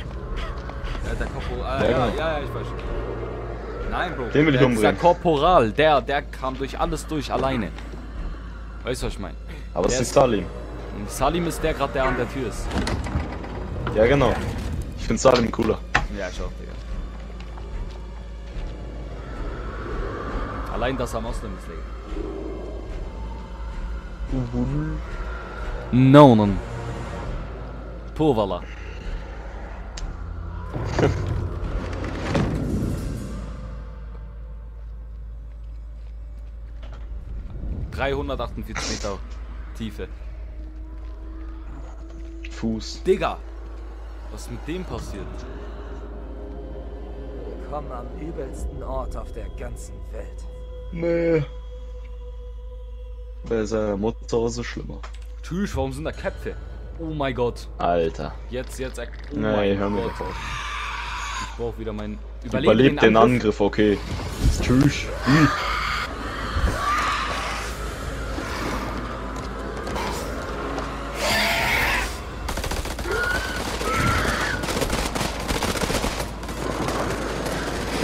Speaker 1: Ja, der Korporal.
Speaker 2: Ja,
Speaker 1: Äh, ja,
Speaker 2: genau.
Speaker 1: ja, ja, ich weiß schon. Nein, Bro.
Speaker 2: Den will ich
Speaker 1: der,
Speaker 2: umbringen.
Speaker 1: Dieser Korporal, der, der kam durch alles durch alleine. Weißt du, was ich meine?
Speaker 2: Aber es
Speaker 1: Der
Speaker 2: ist
Speaker 1: ist-
Speaker 2: Salim.
Speaker 1: Salim ist der gerade, der an der Tür ist.
Speaker 2: Ja, genau. Ich finde Salim cooler.
Speaker 1: Ja, ich auch, Digga. Allein, dass er Moslem ist, Digga. No, no. Povala. ...348 Meter Tiefe.
Speaker 2: Fuß.
Speaker 1: Digga! Was ist mit dem passiert?
Speaker 6: Wir kommen am übelsten Ort auf der ganzen Welt.
Speaker 2: Nee. Bei seiner Mutter ist es schlimmer.
Speaker 1: Tschüss, warum sind da Köpfe? Oh mein Gott.
Speaker 2: Alter.
Speaker 1: Jetzt, jetzt. Oh
Speaker 2: Nee,
Speaker 1: mein
Speaker 2: hör mir auf.
Speaker 1: Ich brauch wieder meinen.
Speaker 2: Überlebt den Angriff, okay. Tschüss. Hm.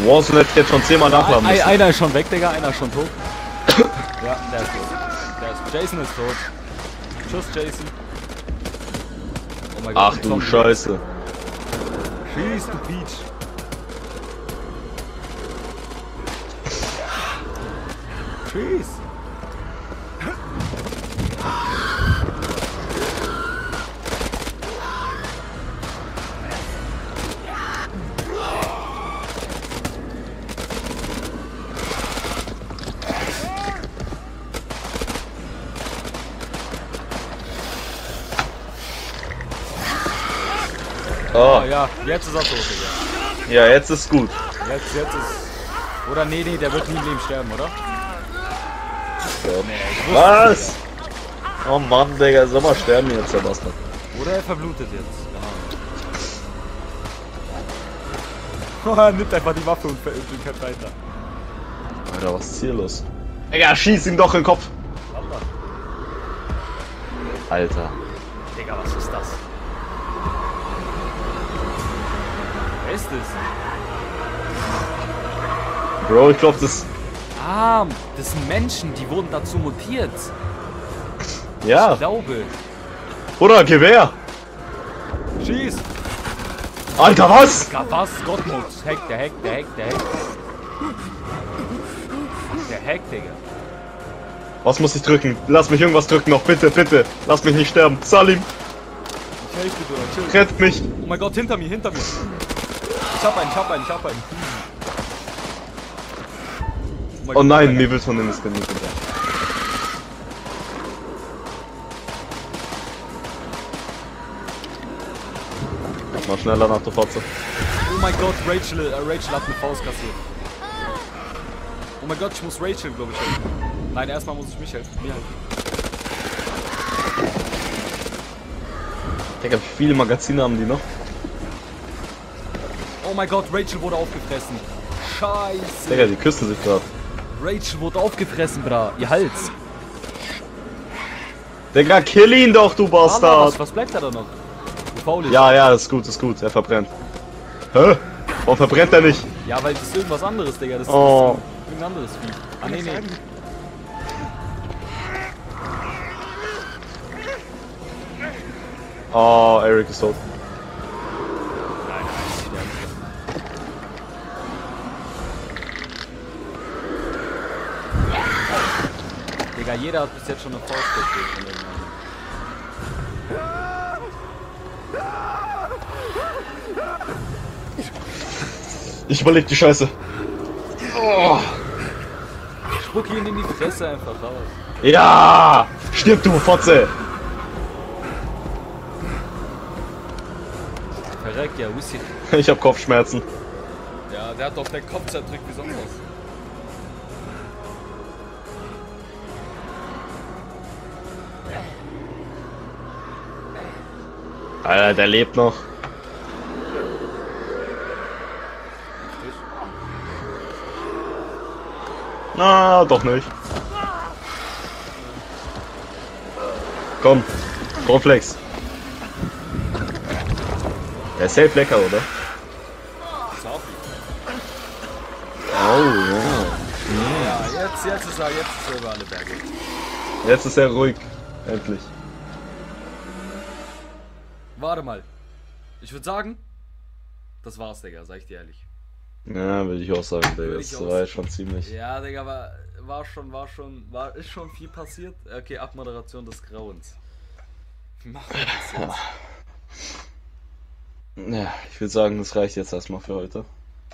Speaker 2: Warzone hätte jetzt schon zehnmal nachladen müssen.
Speaker 1: einer ist schon weg, Digga, einer ist schon tot. ja, der ist tot. Der ist, Jason ist tot. Tschüss, Jason. Mein
Speaker 2: Ach
Speaker 1: ein
Speaker 2: du. Scheiße.
Speaker 1: Schieß, du Peach. Schieß. Jetzt ist er tot, Digga.
Speaker 2: ja, jetzt ist gut.
Speaker 1: Jetzt, jetzt ist. Oder nee, nee, der wird nie im Leben sterben, oder? Nee, ich wusste
Speaker 2: Was?
Speaker 1: es,
Speaker 2: Oh Mann, Digga, soll mal sterben jetzt, der Bastard.
Speaker 1: Oder er verblutet jetzt. Genau. er nimmt einfach die Waffe und ver- und kämpft weiter.
Speaker 2: Alter, was ist hier los? Digga, schieß ihm doch in den Kopf. Alter.
Speaker 1: Digga, was ist das? Ist das?
Speaker 2: Bro, ich glaub, das.
Speaker 1: Ah, das sind Menschen, die wurden dazu mutiert.
Speaker 2: Ja.
Speaker 1: Ich glaube.
Speaker 2: Oder Gewehr.
Speaker 1: Schieß!
Speaker 2: Alter, was?
Speaker 1: Digga, was? Gottmut. Hack, der Hack, der Hack, der Hack. Der Hack, Digga.
Speaker 2: Was muss ich drücken? Lass mich irgendwas drücken noch, bitte, bitte. Lass mich nicht sterben. Salim,
Speaker 1: Ich helfe dir. Chill.
Speaker 2: rett mich.
Speaker 1: Oh mein Gott, hinter mir, hinter mir. Ich hab einen, ich hab einen, ich hab einen.
Speaker 2: Oh
Speaker 1: Gott,
Speaker 2: nein, mir wird von dem Skin nicht hinter. Mal schneller nach der Fotze.
Speaker 1: Oh mein Gott, Rachel, äh, Rachel hat eine Faust kassiert. Oh mein Gott, ich muss Rachel, glaube ich, helfen. Nein, erstmal muss ich mich helfen. Mir helfen.
Speaker 2: Digga, wie viele Magazine haben die noch?
Speaker 1: Oh mein Gott, Rachel wurde aufgefressen. Scheiße.
Speaker 2: Digga, die küssen sich gerade.
Speaker 1: Rachel wurde aufgefressen, bra. Ihr Hals.
Speaker 2: Digga, kill ihn doch, du
Speaker 1: Alter, was,
Speaker 2: Bastard!
Speaker 1: was bleibt da da noch? Faulig.
Speaker 2: Ja, ja, ist gut, ist gut. Er verbrennt. Hä? Warum verbrennt er nicht?
Speaker 1: Ja, weil das ist irgendwas anderes, Digga. Das
Speaker 2: Oh.
Speaker 1: ist irgendein anderes Vieh. Ah, nee, nee.
Speaker 2: Oh, Eric ist tot.
Speaker 1: Jeder hat bis jetzt schon eine Faust gekriegt.
Speaker 2: Ich überleg die Scheiße. Oh.
Speaker 1: Spuck ihn in die Fresse einfach raus.
Speaker 2: Ja! Stirb du, Fotze!
Speaker 1: Verreckt, ja, Wussi.
Speaker 2: Ich hab Kopfschmerzen.
Speaker 1: Ja, der hat doch den Kopf zerdrückt wie sonst was.
Speaker 2: Alter, der lebt noch. Na, doch nicht. Komm, Cornflakes. Der ist safe lecker, oder? Oh, ja.
Speaker 1: Ja, jetzt, jetzt ist er, jetzt ist er über alle Berge.
Speaker 2: Jetzt ist er ruhig. Endlich.
Speaker 1: Warte mal. Ich würde sagen, das war's, Digga, sag ich dir ehrlich.
Speaker 2: Ja, würde ich auch sagen, Digga. Das war jetzt schon ziemlich.
Speaker 1: Ja, Digga, war, war schon, war schon, war, ist schon viel passiert. Okay, Abmoderation des Grauens. Wie machen wir das jetzt?
Speaker 2: Ja, ich würde sagen, das reicht jetzt erstmal für heute.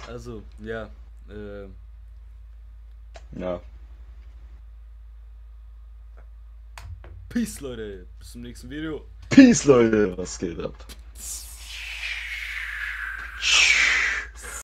Speaker 1: Also, ja, äh,
Speaker 2: Ja.
Speaker 1: Peace, Leute. Bis zum nächsten Video.
Speaker 2: Peace, Leute. Was geht ab?